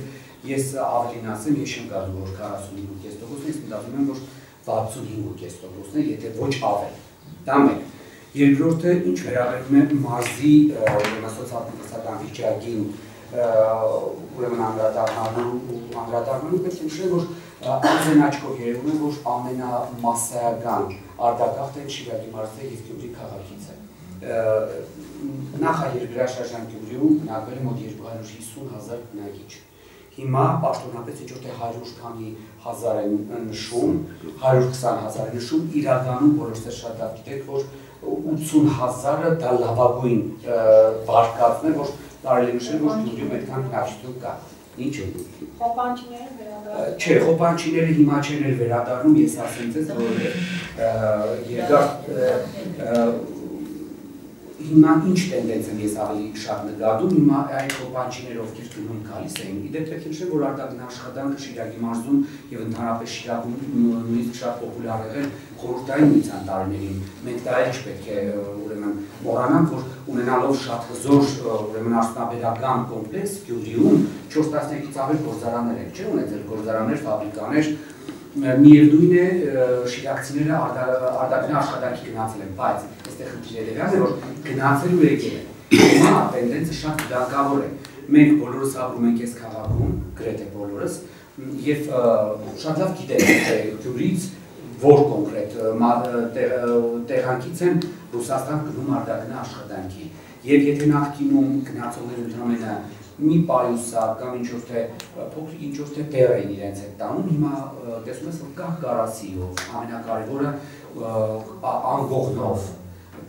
ես ավելին ասեմ, ես չեմ կարծում, որ 45.5%-ն է, ես մտածում եմ, որ 65.5%-ն է, եթե ոչ ավել։ Դա մեկ Երկրորդը ինչ վերաբերում է մարզի սոցիալ-տնտեսական վիճակին ուրեմն անդրադառնալու անդրադառնալու պետք է նշել, որ ամեն աչքով երևում է, որ ամենամասսայական արտագաղթը Շիրակի մարզը եւ Գյումրի քաղաքից է։ Նախաերգրաշարժան Գյումրիում բնակվել մոտ 250 հազար բնակիչ։ Հիմա պաշտոնապես ինչ որ թե 100 քանի հազար են նշում, 120 հազար են նշում, իրականում բոլորս շատ լավ գիտեք, որ 80.000-ը դա լավագույն վարկածն է, որ կարելի նշել, որ Գյումրիում այդքան հնարավորություն կա։ Ինչ է։ Խոպանչիները վերադառնում։ Չէ, խոպանչիները հիմա չեն էլ վերադառնում, ես ասեմ ձեզ, որ երկար հիմա ինչ տենդենց եմ ես ավելի շատ նկատում, հիմա այդ խոպանչիները ովքեր գնում գալիս էին, իդեպ պետք է նշեմ, որ արտաքին աշխատանքը Շիրակի մարզում եւ ընդհանրապես Շիրակում նույնիսկ շատ պոպուլյար եղել խորհրդային միության տարիներին։ Մենք դա էլ չպետք է ուրեմն մոռանանք, որ ունենալով շատ հզոր ուրեմն արդյունաբերական կոմպլեքս Գյումրիում 4 տասնյակից ավել գործարաններ են, չէ՞ ունեցել գործարաններ, ֆաբրիկաներ, միևնույն է շիրակցիները արտաքին աշխատանքի գնացել են, բայց այստեղ խնդիրը դրանն է, որ գնացել ու եկել են։ Հիմա տենդենսը շատ դակավոր է։ Մենք բոլորս ապրում ենք այս քաղաքում, գրեթե բոլորս, եւ շատ լավ գիտենք, թե Գյումրիից որ կոնկրետ տեղանքից են Ռուսաստան գնում արտաքին աշխատանքի։ Եվ եթե նախկինում գնացողները ընդհանրապես մի պայուսա կամ ինչ որ թե փոքր ինչ որ թե տեղ էին իրենց հետ տանում, հիմա տեսնում ես որ կա կարասիով, ամենակարևորը անգողնով։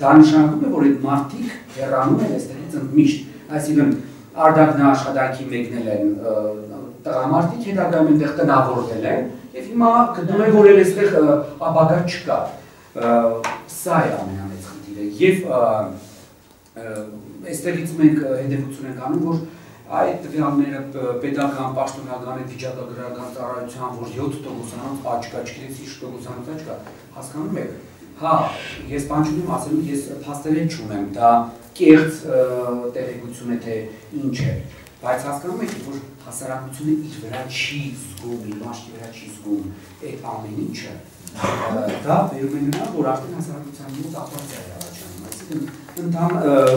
Դա նշանակում է, որ այդ մարդիկ հեռանում են այստեղից ընդմիշտ, այսինքն արդակնա աշխատանքի մեկնել են տղամարդիկ, հետագայում այնտեղ տնավորվել են եւ հիմա գտնում են, որ էլ այստեղ ապագա չկա։ Սա է ամենամեծ խնդիրը եւ այստեղից մենք հետևություն ենք անում, որ այդ տվյալները պետական, պաշտոնական, վիճակագրական ծառայության, որ 7%-անոց աճ կա, չգիտես ինչ տոկոսանոց աճ կա, հասկանում եք։ Հա, ես բան չունեմ ասելու, ես փաստերեն չունեմ, դա կեղծ տեղեկություն է թե ինչ է, բայց հասկանում եք, որ հասարակությունը իր վրա չի զգում, իր մաշկի վրա չի զգում այդ ամեն ինչը, դա վերում է նրան, որ արդեն հասարակության մոտ ապարտիա է առաջանում, այսինքն ընդհան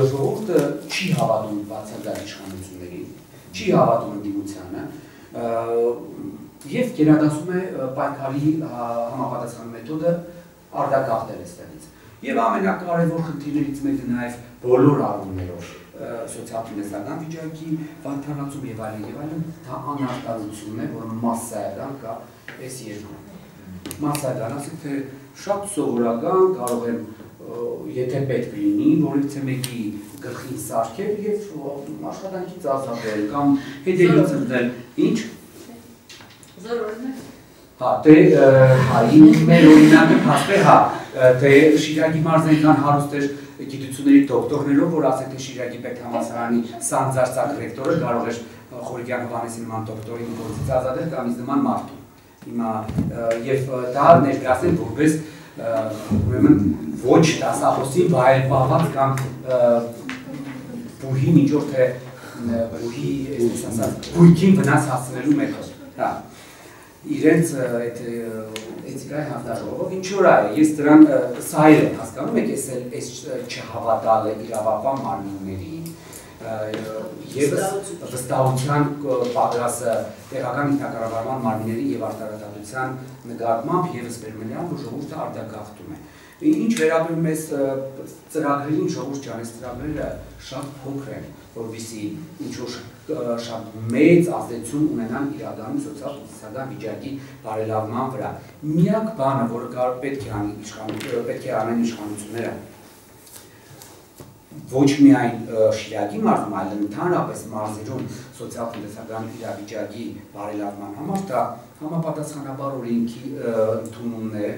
ժողովուրդը չի հավատում բացակայ իշխանություններին, չի հավատում ընդդիմությանը եւ գերադասում է պայքարի համապատասխան մեթոդը արդակախտել այստեղից։ Եվ ամենակարևոր խնդիրներից մեկը նաեւ բոլոր առումներով սոցիալ-տնտեսական վիճակի վատթարացում եւ այլն եւ այլն դա անարտարությունն է, որ massայական կա այս երկրում։ Massայական ասենք թե շատ սովորական կարող են եթե պետք լինի, որից մեկի գլխին սարքել եւ աշխատանքից ազատել կամ հետևից ընտրել։ Ինչ։ Զորորն է։ Հա, դե հա, իմ մեր օրինակը փաստե հա, դե Շիրակի մարզը այնքան հարուստ էր գիտությունների դոկտորներով, որ ասեք թե Շիրակի պետհամալսարանի սանձարցակ ռեկտորը կարող էր Խորիկյան Հովանեսի նման դոկտորի գործից ազատել կամ ինձ նման մարդու։ Հիմա եւ դա ներկայացնել որպես ուրեմն ոչ դասախոսի վայր պահված կամ բուհի միջով թե բուհի, այսպես ասած, բույքին վնաս հասցնելու մեթոդ։ Հա իրենց այդ էթիկայի հանդարտողով ինչ որ է ես դրան սա էլ հասկանում եք ես էլ այս չհավատալը իրավապահ մարմինների եւս վստահության պատրաստը տեղական ինքնակառավարման մարմինների եւ արտարադատության նկատմամբ եւս վերմենյան որ ժողովուրդը արդագաղթում է ինչ վերաբերում է ծրագրերին ժողովուրդ ջան այս ծրագրերը շատ փոքր են որովհետեւ ինչ որ շատ մեծ ազդեցություն ունենան իրականում սոցիալ-տնտեսական վիճակի բարելավման վրա։ Միակ բանը, որը կարող պետք է անի իշխանությունը, պետք է անեն իշխանությունները, ոչ միայն Շիրակի մարզում, այլ ընդհանրապես մարզերում սոցիալ-տնտեսական իրավիճակի բարելավման համար դա համապատասխանաբար օրենքի ընդունումն է,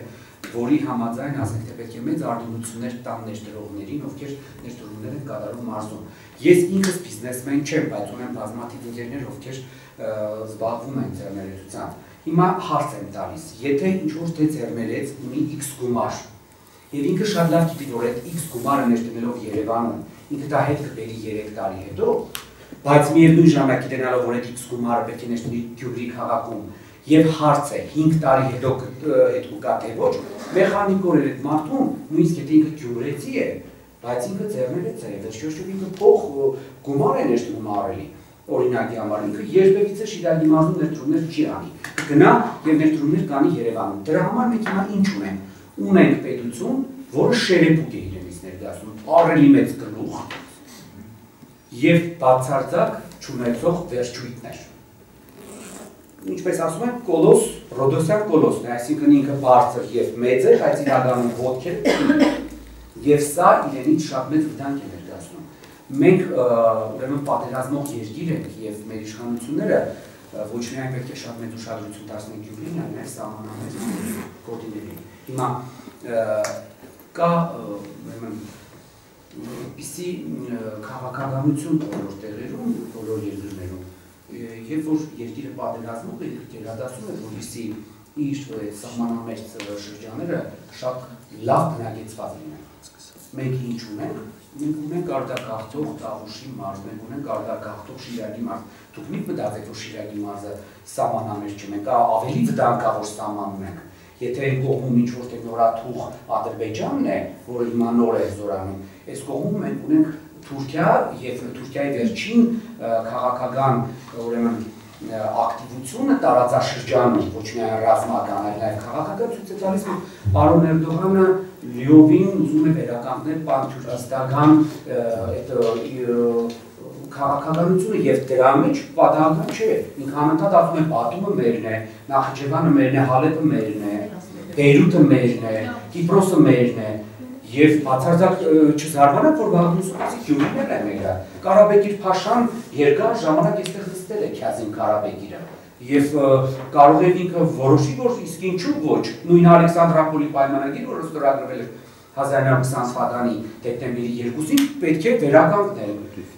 որի համաձայն ասենք թե պետք է մեծ արտոնություններ տան ներդրողներին, ովքեր ներդրումներ են կատարում մարզում։ Ես ինքս բիզնեսմեն չեմ, բայց ունեմ բազմաթիվ ընկերներ, ովքեր զբաղվում են ձեռներեցությամբ։ Հիմա հարց եմ տալիս, եթե ինչ-որ թե ձեռներեց ունի X գումար, եւ ինքը շատ լավ գիտի, որ այդ X գումարը ներդնելով Երևանում, ինքը դա հետ կբերի 3 տարի հետո, բայց միևնույն ժամանակ գիտենալով, որ այդ X գումարը պետք է ներդնի Գյումրի քաղաքում, եւ հարց է 5 տարի հետո հետ կա թե ոչ, մեխանիկորեն այդ մարդուն նույնիսկ եթե ինքը գյումրեցի է, բայց ինքը ձեռներեց է, վերջիով ինքը փող գումար է ներդնում առելի օրինակի համար ինքը երբևիցե Շիրակի մարզում ներդրումներ չի անի։ Գնա եւ ներդրումներ կանի Երևանում։ Դրա համար մենք հիմա ինչ ունենք։ Ունենք պետություն, որը շերեփուկ է իրենից ներկայացնում, առելի մեծ գլուխ եւ բացարձակ ճանաչող վերջույթներ ինչպես ասում են, կոլոս, Ռոդոսյան կոլոսն է, այսինքն ինքը բարձր եւ մեծ է, բայց իրականում ոտք է եւ սա իրենից շատ մեծ վտանգ է ներկայացնում։ Մենք ուրեմն պատերազմող երկիր ենք եւ մեր իշխանությունները ոչ միայն պետք է շատ մեծ ուշադրություն դարձնեն Գյումրին, այլ նաեւ սահմանամերձ կոտիներին։ Հիմա կա ուրեմն պիսի քաղաքականություն բոլոր տեղերում, բոլոր երկրներում երբ որ երկիրը պատերազմում է, գերադասում է, որպեսզի իր սահմանամերձ շրջանները շատ լավ բնակեցված լինեն։ Մենք ինչ ունենք։ Մենք ունենք արտակախտող Տավուշի մարզ, մենք ունենք արտակախտող Շիրակի մարզ։ Դուք մի մտածեք, որ Շիրակի մարզը սահմանամերձ չի, մենք ավելի վտանգավոր սահման ունենք։ Եթե այն կողմում ինչ որ թե նորաթուղ Ադրբեջանն է, որը հիմա նոր է զորանում, այս կողմում մենք ունենք Թուրքիա եւ Թուրքիայի վերջին քաղաքական ուրեմն ակտիվությունը տարածաշրջանում ոչ միայն ռազմական, այլ նաև քաղաքական ցույց է տալիս, որ պարոն Էրդողանը լիովին ուզում է վերականգնել պանթյուրիստական այդ քաղաքականությունը եւ դրա մեջ պատահական չէ։ Ինքը անընդհատ ասում է պատումը մերն է, Նախիջևանը մերն է, Հալեպը մերն է, Բեյրութը մերն է, Կիպրոսը մերն է, Եվ բացարձակ չզարմանաք, որ Բաղդուսովի գյուղիներն է մերը։ Կարաբեկիր Փաշան երկար ժամանակ այստեղ նստել է Քյազին Կարաբեկիրը։ Եվ կարող է ինքը որոշի, որ իսկ ինչու ոչ, նույն Ալեքսանդրապոլի պայմանագիրը, որը ստորագրվել էր 1920 թվականի դեկտեմբերի 2-ին, պետք է վերականգնել։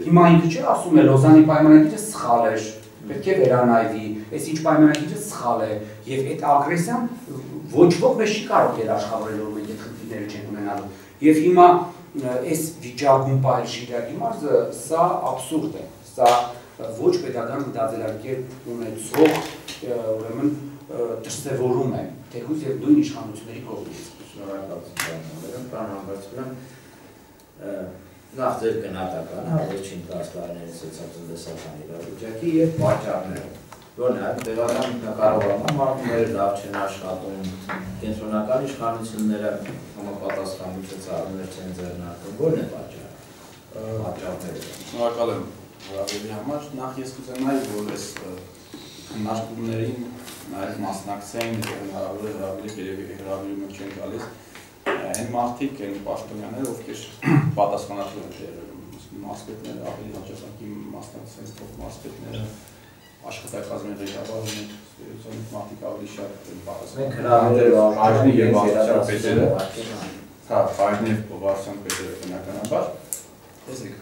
Հիմա ինքը չի ասում է Լոզանի պայմանագիրը սխալ էր, պետք է վերանայվի, այս ինչ պայմանագիրը սխալ է, եւ այդ ագրեսիան ոչ ոք մեզ չի կարող երաշխավորել, որ մենք այդ խնդիրները չենք ունենալու։ Եվ հիմա այս վիճակում պահել Շիրակի մարզը սա абսուրդ է։ Սա ոչ pedagogan մտածելակերպ ունեցող ուրեմն դրսևորում է թեկուզ եւ նույն իշխանությունների կողմից։ Շնորհակալություն։ Պարոն Համբարձումյան, նախ ձեր գնահատականը առաջին 10 տարիների սոցիալ-տնտեսական իրավիճակի եւ պատճառները որ նաև տեղական կառավարման մարմինները լավ չեն աշխատում, կենտրոնական իշխանությունները համապատասխանություն ծառայներ չեն ձեռնարկում, ո՞րն է պատճառը։ Պատճառները։ Շնորհակալ եմ հրավերի համար։ Նախ ես կուզենայի, որ այս քննարկումներին նաև մասնակցեն, հնարավոր է հրավիրել, երևի հրավիրումը չեն գալիս այն մարդիկ, այն պաշտոնյաներ, ովքեր պատասխանատու են դերերում, մասպետները ավելի հաճախակի մասնակցեն ստող մասպետները, աշխատակազմի ղեկավարում են ստեղծոնից մարդիկ ավելի շատ են Այժմի եւ ենք վարչության պետերը, հա, այժմի եւ վարչության պետերը բնականաբար։ Տեսեք,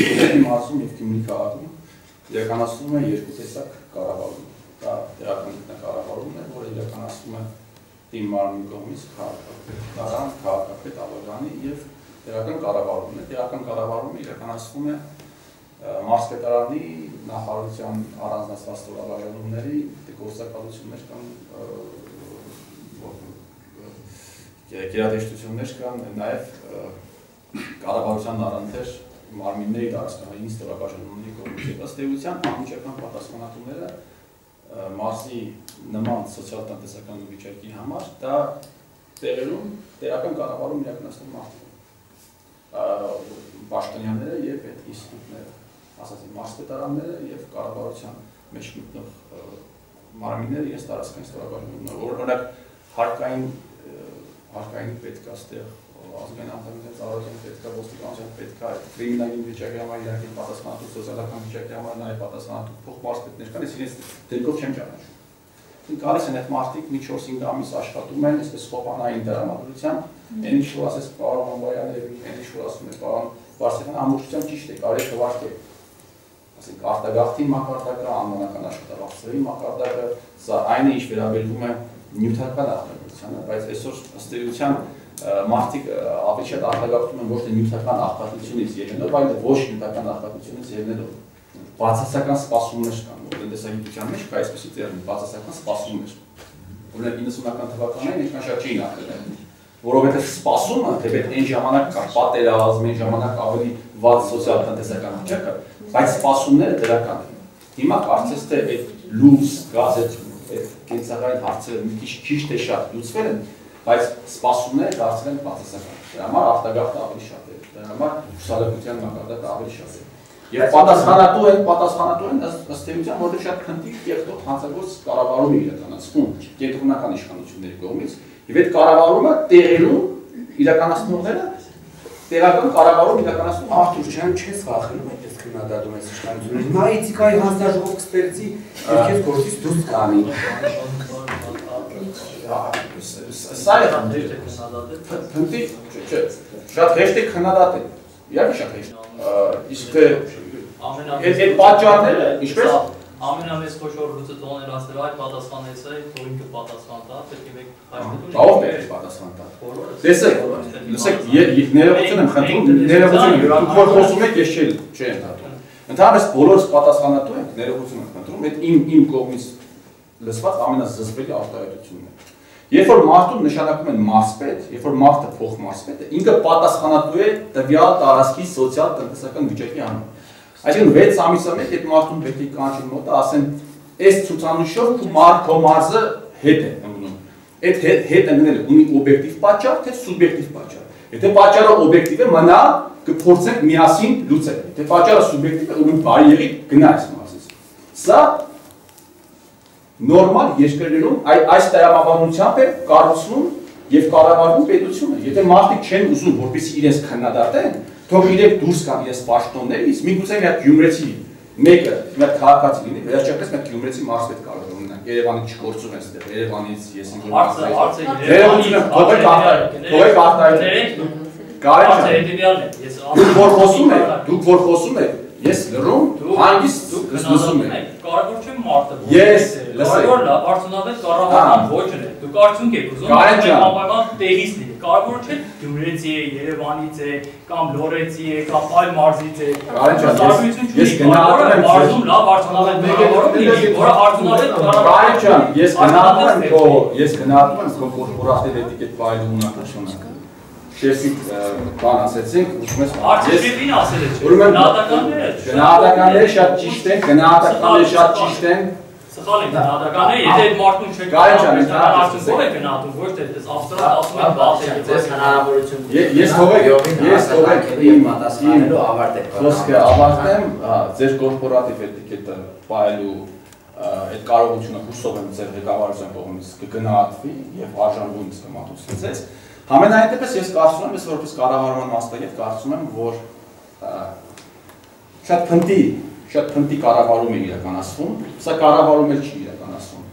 Գյումրի մարզում եւ Գյումրի քաղաքում իրականացվում է երկու տեսակ կառավարում։ Դա տեղական ինքնակառավարումն է, որը իրականացվում է թիմ մարմնի կողմից քաղաքական, քաղաքապետ ավագանի եւ տեղական կառավարումն է։ Տեղական կառավարումը իրականացվում է մարզպետարանի նախարարության առանձնացված ստորաբաժանումների գործակալություններ կամ գերատեսչություններ կան նաև կառավարության առանձեր մարմինների դարձքային ստորաբաժանումների կողմից ըստ էության անմիջական պատասխանատուները մարզի նման սոցիալ-տնտեսական վիճակի համար դա տեղերում տեղական կառավարում իրականացնում մարդիկ պաշտոնյաները եւ այդ ինստիտուտները ասացի մարզպետարանները եւ կառավարության մեջ մտնող մարմինները ես տարածքային ստորաբաժանումներ օրինակ հարկային հարկային պետք է ստեղ ազգային անդամության ծառայության պետքա, ոստիկանության պետքա, կրիմինալային վիճակի համար իհարկե պատասխանատու սոցիալական վիճակի համար նաև պատասխանատու փոխմարզպետներ կան, ես իրենց դեպքով չեմ ճանաչում։ Գալիս են այդ մարդիկ մի 4-5 ամիս աշխատում են, այսպես խոպանային դրամատուրգությամբ, այն ինչ որ ասես պարոն Համբարյանը, այն ինչ որ ասում է պարոն Վարսեղյանը, ամբողջությամբ ճիշտ է, կարելի է թվարկել ասենք արտագաղթի մակարդակը, անվանական աշխատավարձերի մակարդակը, սա այն է ինչ վերաբերվում է նյութական արտադրությանը, բայց այսօր ըստ էության մարդիկ ավելի շատ արտագաղթում են ոչ թե նյութական արտադրությունից ելնելով, այլ ոչ նյութական արտադրությունից ելնելով։ Բացասական սպասումներ կան, որ տնտեսագիտության մեջ կա այսպեսի տերմին, բացասական սպասումներ։ Օրինակ 90-ական թվականներին ինչքան շատ չէին արտադրել որովհետև սպասումը թեպետ այն ժամանակ կա պատերազմ, այն ժամանակ ավելի վատ սոցիալ-տնտեսական վիճակ կա, բայց սպասումները դրական են։ Հիմա կարծես թե այդ լույս, գազ, այդ կենցաղային հարցերը մի քիչ քիչ թե շատ լուծվել են, բայց սպասումները դարձել են բացասական։ Դրա համար արտագաղթը ավելի շատ է, դրա համար հուսալքության մակարդակը ավելի շատ է։ Եվ պատասխանատու են, պատասխանատու են ըստ էության, որտեղ շատ քննիկ կերտող հանցագործ կառավարում է իրականացվում կենտրոնական իշխանությունների կողմից, եւ այդ կառավարումը տեղերում իրականացնողները տեղական կառավարում իրականացնում Արտուր ջան, չես խախտում այդպես քննադատում ես իշխանությունները։ Հիմա էթիկայի հանձնաժողով կստեղծի, ովքեր գործից դուրս կանի։ Սա է փնտի, չէ, շատ հեշտ է քննադատել։ Իհարկե շատ հեշտ։ Իսկ թե այդ այդ պատճառները, ինչպես? ամենամեծ խոշոր լուծողներ ասել այդ պատասխանեց է, որ ինքը պատասխան տա, պետք է մեկ հայտնելու։ Բաղ է պատասխան տա։ Տեսեք, լսեք, ներողություն եմ խնդրում, ներողություն, դուք որ խոսում եք, ես չէ չէ ընդհատում։ Ընդհանրապես բոլորս պատասխանատու ենք, ներողություն եմ խնդրում, այդ իմ իմ կողմից լսված ամենազզվելի արտահայտությունն է։ Երբ որ մարդուն նշանակում են մարսպետ, երբ որ մարդը փոխմարսպետ է, ինքը պատասխանատու է տվյալ տարածքի սոցիալ-տնտեսական վիճակի համար։ Այսինքն 6 ամիսը մեկ այդ մարդուն պետք է կանչեն մոտը, ասեն, այս ցուցանիշով քո մարդ քո մարզը հետ է ընկնում։ Այդ հետ ընկնելը ունի օբյեկտիվ պատճառ, թե սուբյեկտիվ պատճառ։ Եթե պատճառը օբյեկտիվ է, մնա կփորձենք միասին լուծել։ Եթե պատճառը սուբյեկտիվ է, ուրեմն բարի եղի գնա այս մարզից։ Սա նորմալ երկրներում այ այս տրամաբանությամբ է կառուցվում եւ կառավարվում պետությունը։ Եթե մարդիկ չեն ուզում, որպեսզի իրենց քննադատեն, թող իրենք դուրս գան իրենց պաշտոններից, միգուցե մի հատ գյումրեցի մեկը, մի հատ քաղաքացի լինի, վերջապես հատ գյումրեցի մարզպետ կարող է ունենալ։ Երևանի չգործում են այդտեղ, Երևանից ես ինքն Հարցը, հարցը Երևանից թողեք արտահայտ, թողեք արտահայտ։ է։ Ես Դուք որ խոսում եք, դուք որ խոսում եք, ես լռում, հանգիստ լսում եմ։ Կարևոր չէ մարդը։ Ես, լսեք։ Կարևոր լավ, արդյունավետ կառավարման ոճն է։ Դուք արդյունք եք ուզում, անպայման տեղից լինի։ Կարևոր չէ Գյումրեցի է, Երևանից է, կամ Լորեցի է, կամ այլ մարզից է։ Տարբերություն ես- գնահատում եմ մարզում լավ արդյունավետ կառավարում լինի, որը արդյունավետ Կարեն ջան, ես գնահատում եմ քո, կառավարում։ ես գնահատում եմ քո կորպորատիվ էտիկետ ֆայլի Շեֆի բան ասեցինք, ուզում ես շեֆին ասել է, չէ։ Ուրեմն Գնահատականները գնահատականները շատ ճիշտ են, գնահատականները շատ ճիշտ են, Սխալ է գնահատականը, եթե այդ մարդուն չեք ջան, արդյունքով է գնահատում, ոչ թե այս ավստրակտ ասում են բաց է Ձեզ հնարավորություն ես թողեք- ես թողեք իմ պատասխանելու ավարտեք։ Խոսքը ավարտեմ, ա, ձեր կորպորատիվ էտիկետը ֆայլու ա, այդ կարողությունը հուսով եմ ձեր ղեկավարության կողմից կգնահատվի եւ արժանվույնս կմատուցվի ձեզ։ Համենայն դեպս ես կարծում եմ, ես որպես կառավարման մասնագետ կարծում եմ, որ շատ փնտի, շատ փնտի կառավարում է իրականացվում, սա կառավարում էլ չի իրականացվում։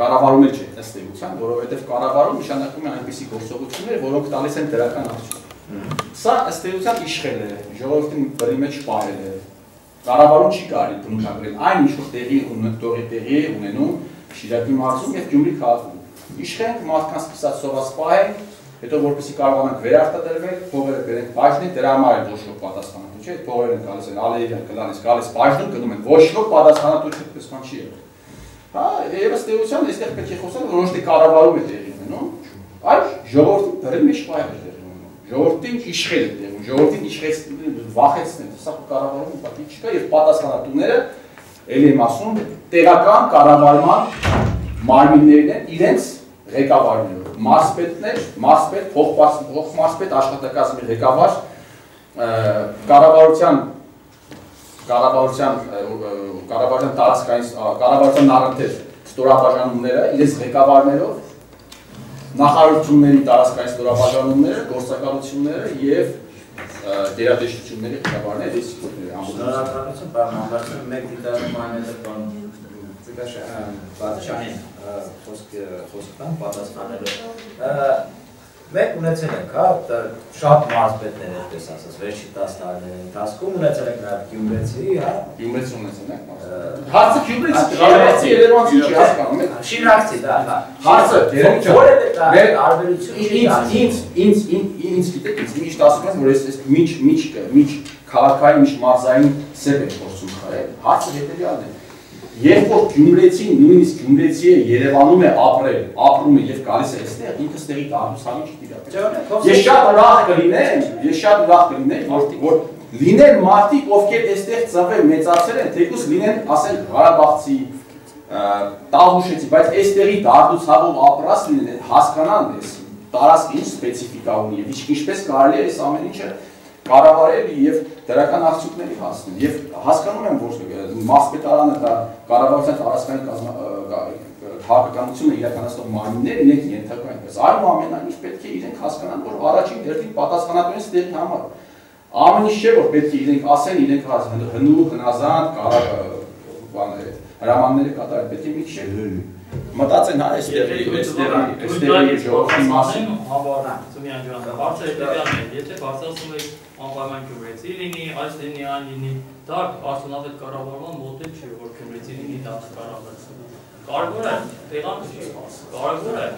Կառավարում էլ չի ըստ էության, որովհետև կառավարում նշանակում է այնպիսի գործողություններ, որոնք տալիս են դրական արդյունք։ Սա ըստ էության իշխել է, ժողովրդին բռի մեջ պահել է։ Կառավարում չի կարելի բնութագրել այն ինչ որ տեղի ունենտորի տեղի ունենում Շիրակի մարզում եւ Գյումրի քաղաքում։ Իշխենք մարդկանց սկսած սովաս պահենք, հետո որպեսի կարողանանք վերարտադրվել, փողերը բերենք բաժնի, դրա համար է ոչ ոք պատասխանատու, չէ՞, փողերն են գալիս են Ալեևյան կլանից, գալիս բաժնում գնում են, ոչ ոք պատասխանատու չի, պես բան չի եղել։ Հա, եւ ըստ էության այստեղ պետք է խոսալ, որ ոչ թե կառավարում է տեղի ունենում, այլ ժողովրդի դրել մեջ պահել է տեղի ունենում։ Ժողովրդին իշխել է տեղում, ժողովրդին իշխեց վախեցնել, սա կառավարում ուղղակի չկա եւ պատասխանատուները ելի եմ ասում, տեղական կառավարման մարմիններն են իրենց ղեկավարներով։ Մարսպետներ, մարսպետ, փոխմարսպետ աշխատակազմի ղեկավար կառավարության կառավարության կառավարության տարածքային կառավարության նարատիվ ստորաբաժանումները իրենց ղեկավարներով նախարարությունների տարածքային ստորաբաժանումները, գործակալությունները եւ դերատեսչությունների ղեկավարները դες ամբողջություն բան համարվում մեկ դիտարկում անելը բան Պատշանին խոսք խոսքան պատասխանելով Մենք ունեցել ենք, հա, շատ մարզպետներ այդպես ասած, վերջի 10 տարիների ընթացքում ունեցել ենք նաև Գյումրեցի, հա։ Գյումրեցի ունեցել ենք։ Հարցը Գյումրեցի, Շիրակցի, Երևանցի չի հասկանում Շիրակցի, դա, հա։ Հարցը չէ։ Որևէ տարբերություն չի։ Ինձ, ինձ, ինձ, ինձ գիտեք, ինձ միշտ ասում են, որ ես այս միջ միջ միջ քաղաքային, միջ մարզային սեփ եմ փորձում խաղալ։ Հարցը հետեւյալն է Երբ որ Գյումրեցին, նույնիսկ Գյումրեցիը Երևանում է ապրել, ապրում է եւ գալիս է այստեղ, ինքը ստեղի դարձալի չտիրա։ Ես շատ ուրախ կլինեմ, ես շատ ուրախ կլինեմ, որ որ լինեն մարդիկ, ովքեր այստեղ ծնվել, մեծացել են, թեկուզ լինեն, ասենք, Ղարաբաղցի, Տավուշեցի, բայց այստեղի դարձուցավով ապրած լինեն, հասկանան դես տարածքի ինչ սպეციფიკա ունի եւ ինչպես կարելի է այս ամեն ինչը կառավարել եւ դրական արդյունքների հասնել։ Եվ հասկանում եմ, որ մասպետարանը դա կառավարության տարածքային քաղաքականությունը իրականացնող մարմիններ իրենք ենթակա այնպես։ Այնուամենայնիվ պետք է իրենք հասկանան, որ առաջին դերտին պատասխանատու են ստեղի համար։ Ամեն ինչ չէ, որ պետք է իրենք ասեն, իրենք հնու, հնազանդ, բաներ, հրամանները կատարեն, պետք է մի քիչ մտածեն հա այստեղ այստեղ այստեղ ժողովրդի մասին հավարա Սումյան ջան հարցը հետեւյալն է եթե բարձրացնում եք անպայման Գյումրեցի լինի այս լինի այն լինի դա արդյունավետ կառավարման մոդել չի որ Գյումրեցի լինի դա կառավարություն կարևոր է տեղանք չի կարևոր է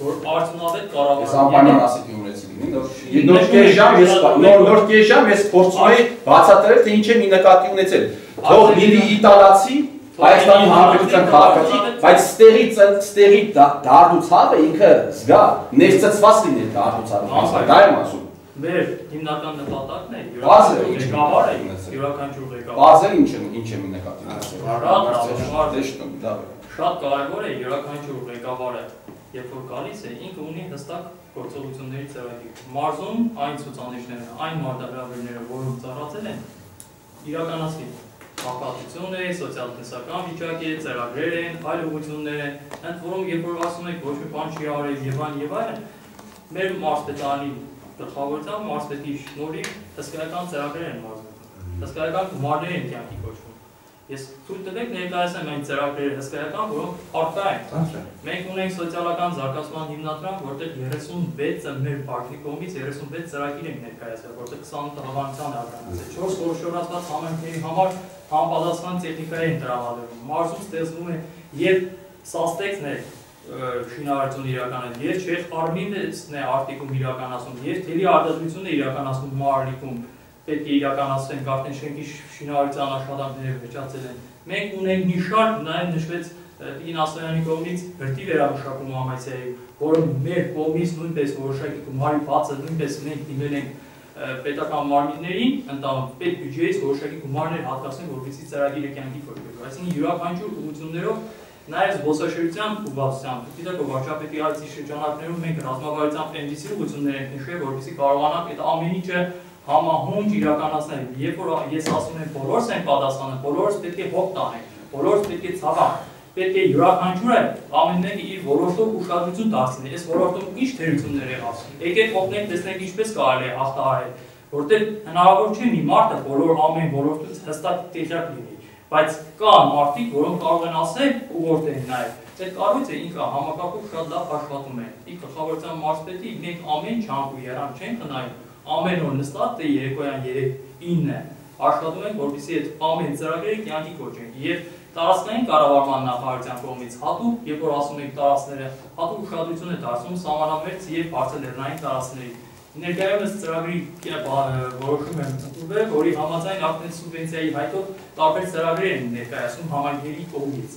որ արդյունավետ կառավարում։ Ես անպայման ասի Գյումրեցի լինի։ Նոր կես ժամ ես նոր նոր կես ժամ ես փորձում եի բացատրել թե ինչ եմ ի նկատի ունեցել։ Թող լինի իտալացի, Հայաստանի Հանրապետության քաղաքացի, բայց ստերի ստերի դարդուցավը ինքը զգա, ներծծված լինի դարդուցավը։ Դա եմ ասում։ Մեր հիմնական նպատակն է ղեկավարը յուրաքանչյուր ղեկավար։ Բազը ինչ է ինչ է նկատի ունեցել։ Շատ կարևոր է յուրաքանչյուր ղեկավարը երբ որ գալիս է, ինքը ունի հստակ գործողությունների ծրագիր։ Մարզում այն ցուցանիշները, այն մարտահրավերները, որոնք ծառացել են, իրականացվի կապակցություն է, սոցիալ-տնտեսական վիճակ է, ծրագրեր են, այլ ուղղություններ են, ընդ որում երբ որ ասում եք ոչ մի բան չի արել եւ այլն եւ այլն, մեր մարզպետանի գլխավորությամբ մարզպետի շնորհիվ հսկայական ծրագրեր են մարզվում։ Հսկայական գումարներ են կյանքի կոչվում։ Ես ցույց տվեք ներկայացնեմ այն ծրագրերը հսկայական, որոնք արտա են։ Մենք ունենք սոցիալական զարգացման հիմնադրամ, որտեղ 36-ը մեր բարգի կողմից 36 ծրագիր ենք ներկայացրել, որտեղ 28 հավանության արտանացել, 4 խոշորացված համայնքների համար համապատասխան տեխնիկայի են տրամադրվում։ Մարզում ստեղծվում է եւ սաստեքներ շինարարություն իրականացնում, եւ չեխ արմինն է արտիկում իրականացնում, եւ թելի արտադրությունն է իրականացնում մարլիկում պետք է իրականացվեն կարծեն շենքի շինարարության աշխատանքները վերջացել են։ Մենք ունենք մի շարք նաև նշվեց Տին Ասլյանի կողմից հրտի վերամշակում համայցիայի, որը մեր կողմից նույնպես որոշակի գումարի բացը նույնպես մենք դիմել ենք պետական մարմիններին, ընդհանուր պետ բյուջեից որոշակի գումարներ հատկացնեն, որպեսզի ծրագիրը կյանքի կոչվի։ Այսինքն յուրաքանչյուր ուղղություններով Նաև զբոսաշրջության ուղղությամբ, գիտեք, վարչապետի այցի շրջանակներում մենք ռազմավարությամբ այնպիսի ուղղություններ ենք նշել, որպեսզի կարողանանք այդ ամեն ինչը համահունչ իրականացնել։ Երբ որ ես ասում եմ բոլորս են պատասխանը, բոլորս պետք է հոգ տանենք, բոլորս պետք է ցավանք, պետք է յուրաքանչյուրը ամեն մեկը իր ոլորտով ուշադրություն դարձնի։ Այս ոլորտում ինչ թերություններ ասում։ Եկեք օգնենք տեսնենք ինչպես կարելի է հաղթահարել։ որտեղ հնարավոր չէ մի մարդը բոլոր ամեն ոլորտից հստակ տեղյակ լինի, բայց կա մարդիկ, որոնք կարող են ասել ուղղորդ են նայել։ Այդ կառույցը ինքը համակարգով շատ լավ աշխատում է։ Ի գլխավորության մարզպետի մենք ամեն չանք ու երան չենք նայում, ամեն օր նստած դե երեկոյան 3-9 աշխատում ենք, որպեսզի այդ ամեն ծրագրերը կյանքի կոչենք։ Եվ տարածքային կառավարման նախարարության կողմից հատուկ, երբ որ ասում ենք տարածքները, հատուկ ուշադրություն է դարձնում սահմանամերձ եւ բարձրլեռնային տարածքների։ Ներկայումս ծրագրի որոշում է ընդունվել, որի համաձայն ակտի սուբվենցիայի հայտով տարբեր ծրագրեր են ներկայացնում համայնքների կողմից։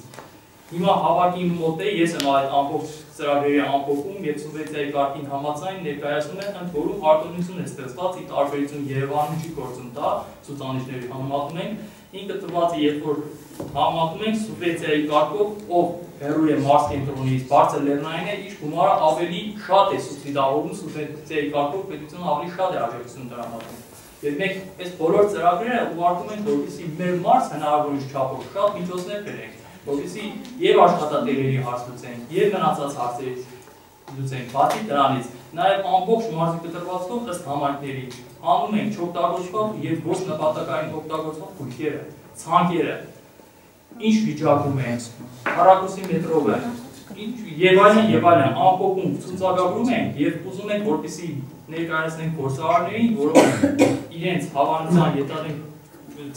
Հիմա հավաքի մոտ է ես եմ այդ ամբողջ ծրագրերի ամփոփում եւ սուբվենցիայի կարգին համաձայն ներկայացնում եմ, ընդ որում արտոնություն է ստեղծված ի տարբերություն Երևանում չի գործում դա ցուցանիշների համատում են, ինքը տված է երբ որ համատում ենք սուբվենցիայի կարգով, ով հերու է մարս կենտրոնից բարձր լեռնային է, իր գումարը ավելի շատ է սուբսիդավորում սուբվենցիայի կարգով պետությունը ավելի շատ է աջակցություն տրամադրում։ Եվ մենք այս բոլոր ծրագրերը ուղարկում ենք, որպեսզի մեր մարս հնարավորինս չափով շատ միջոցներ բերենք որովհետեւ եւ աշխատատեղերի հարց լուծենք, եւ մնացած հարցերից լուծենք։ Բացի դրանից, նաեւ ամբողջ մարզի կտրվածքով ըստ համայնքների անում ենք չօգտագործվող եւ ոչ նպատակային օգտագործվող քույքերը, ցանկերը։ Ինչ վիճակում են, Հարակուսի մետրովը, ինչ եւ այլն եւ այլն ամփոփում ցուցակագրում ենք եւ ուզում ենք որպեսի ներկայացնենք գործարարներին, որոնք իրենց հավանության յետադեն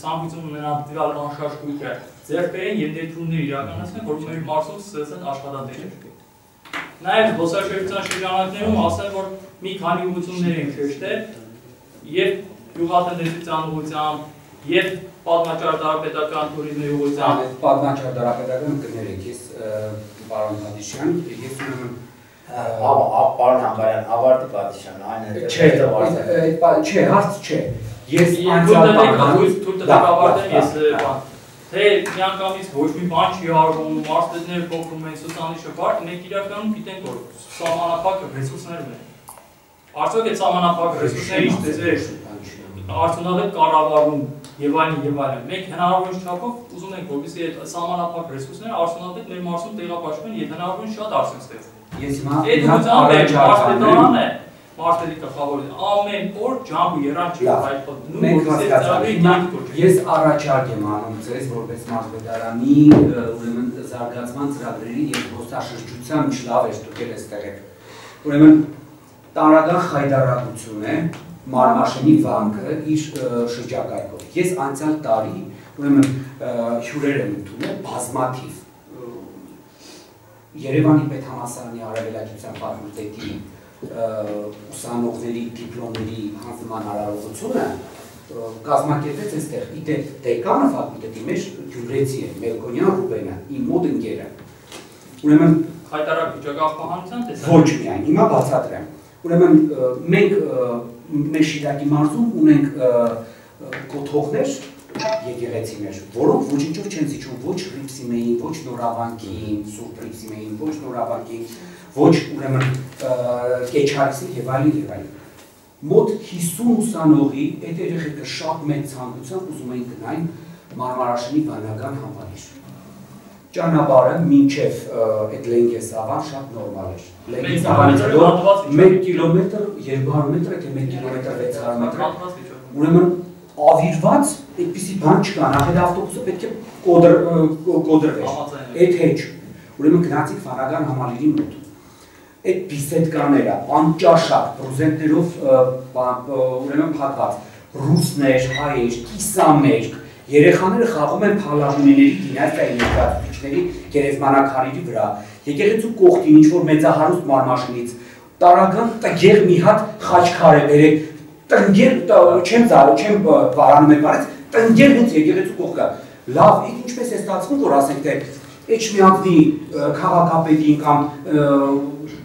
ցամփիցում լրագրալ անշարժույթը ձեռքերեն եւ ներդրումներ իրականացնեն, որ մեր մարսով ստեղծեն աշխատատեղեր։ Նաեւ զբոսաշրջության շրջանակներում ասել որ մի քանի ուղղություններ են շեշտել եւ յուղատնտեսության ուղղությամբ եւ պատմաճար դարապետական туриզմի ուղղությամբ։ Այդ պատմաճար դարապետական կներեք, ես պարոն Հադիշյան, ես ունեմ Ահա, պարոն Համբարյան, ավարտի պատիշան, այն է։ Չէ, չէ, հարց չէ։ Ես անցյալ բանը թույլ տվեք ավարտեմ ես թե միանգամից ոչ մի բան չի արվում, մարզպետները փոխվում են սոցիալի շփարտ, մենք իրականում գիտենք, որ սահմանափակ ռեսուրսներ ունեն։ Արդյոք այդ սահմանափակ ռեսուրսները ինչպես է արդյունավետ կառավարում եւ այլն եւ այլն։ Մենք հնարավորինս չափով ուզում ենք, որպեսզի այդ սահմանափակ ռեսուրսները արդյունավետ մեր մարզում տեղափոխվեն եւ հնարավորինս շատ արդյունք ստեղծեն։ Ես հիմա այդ ուղղությամբ է մարդերի գլխավորին ամեն օր ջամփ ու երան չի այդ մենք հասկացանք ես առաջարկ եմ անում ձեզ որպես մարզպետարանի ուրեմն զարգացման ծրագրերի եւ ոստաշրջության միջլավ է ստուգել այստեղ ուրեմն տարական խայտարակություն է մարմաշենի վանքը իր շրջակայքով ես անցյալ տարի ուրեմն հյուրեր եմ ընդունել բազմաթիվ Երևանի պետհամասարանի արևելագիտության ֆակուլտետի ուսանողների դիպլոմների հանձնման արարողությունը կազմակերպեց այստեղ։ Իդեպ դեկանը ֆակուլտետի մեջ գյուրեցի է, Մելքոնյան Ռուբենը, իմ մոտ ընկեր է։ Ուրեմն հայտարար վիճակահանության տեսակ։ Ոչ միայն, հիմա բացատրեմ։ Ուրեմն մենք մեր Շիրակի մարզում ունենք կոթողներ եկեղեցիներ, որոնք ոչինչով չեն զիջում ոչ Ռիփսիմեին, ոչ Նորավանքին, Սուրբ Ռիփսիմեին, ոչ Նորավանքին, ոչ ուրեմն Կեչարիսին եւ այլն եւ այլն։ Մոտ 50 ուսանողի այդ երեխեքը շատ մեծ ցանկությամբ ուզում էին գնային Մարմարաշենի բանական համալիր։ Ճանապարհը մինչև այդ Լենգեսավան շատ նորմալ էր։ Լենգեսավանից 1 կիլոմետր 200 մետր, թե 1 կիլոմետր 600 մետր։ Ուրեմն ավիրված այդպիսի բան չկա, նախ այդ ավտոբուսը պետք է կոդր կոդրվեր։ Այդ հեչ։ Ուրեմն գնացիք Ֆանագան համալիրի մոտ այդ բիսետկաները անճաշակ պրոզենտներով ուրեմն փակված ռուսներ, հայեր, կիսամերկ երեխաները խաղում են փալավունիների դինաստիայի ներկայացուցիչների գերեզմանակարիրի վրա եկեղեցու կողքին ինչ որ մեծահարուստ մարմաշինից տարական տգեղ մի հատ խաչքար է բերեք տնգեր չեմ ծառը չեմ վարանում եք արեց տնգեր հենց եկեղեցու կողքը լավ ինչպես է ստացվում որ ասենք թե Էջմիածնի քաղաքապետին կամ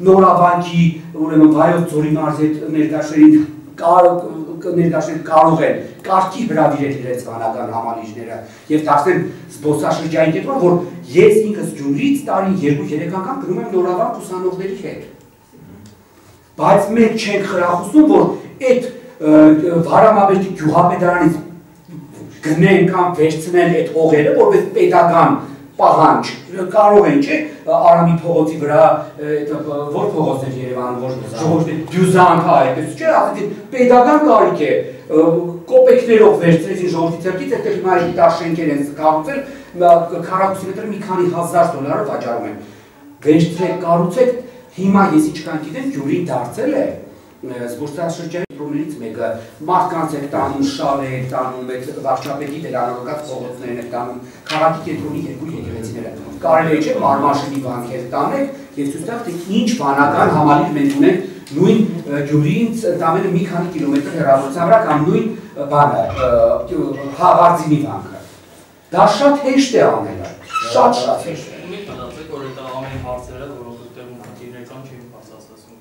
նորավանքի ուրեմն վայոց ձորի մարզի ներկայացրին ներկայացնել կարող են կարգի հրավիրել իրենց վանական համալիժները եւ դարձնել զբոսաշրջային կենտրոն, որ ես ինքս Գյումրից տարին 2-3 անգամ գնում եմ նորավանք ուսանողների հետ։ Բայց մենք չենք խրախուսում, որ այդ Վարամաբերդի գյուղապետարանից գնեն կամ վերցնեն այդ հողերը, որպես pedagogan պահանջ կարող են չէ Արամի փողոցի վրա որ փողոցն է Երևանում որ ժողովրդի բյուզանքա այդպես չէ ասեցի pedagogan կարիք է կոպեկներով վերցրեցին ժողովրդի ցերկից այդտեղ հիմա այդ տար շենքեր են կառուցել քառակուսի մետր մի քանի հազար դոլարով վաճառում են վերցրեք կառուցեք հիմա ես ինչքան գիտեմ ջուրին դարձել է զբոսաշրջանի կենտրոններից մեկը մարդկանց է տանում, շալ է տանում, այդ վարչապետի դերանորոգած փողոցներն է տանում, քաղաքի կենտրոնի երկու եկեղեցիները։ Կարելի չէ մարմաշինի բանկեր տանեք եւ ցույց տալ թե ինչ բանական համալիր մենք ունենք նույն Գյումրիից ընդամենը մի քանի կիլոմետր հեռավորության վրա կամ նույն բանը Հավարդինի բանկը։ Դա շատ հեշտ է անելը։ Շատ շատ հեշտ է։ Մի մտածեք, որ այդ ամեն հարցերը, որոնք այդտեղ ունկնդիրներ կան, չէին բացասացում։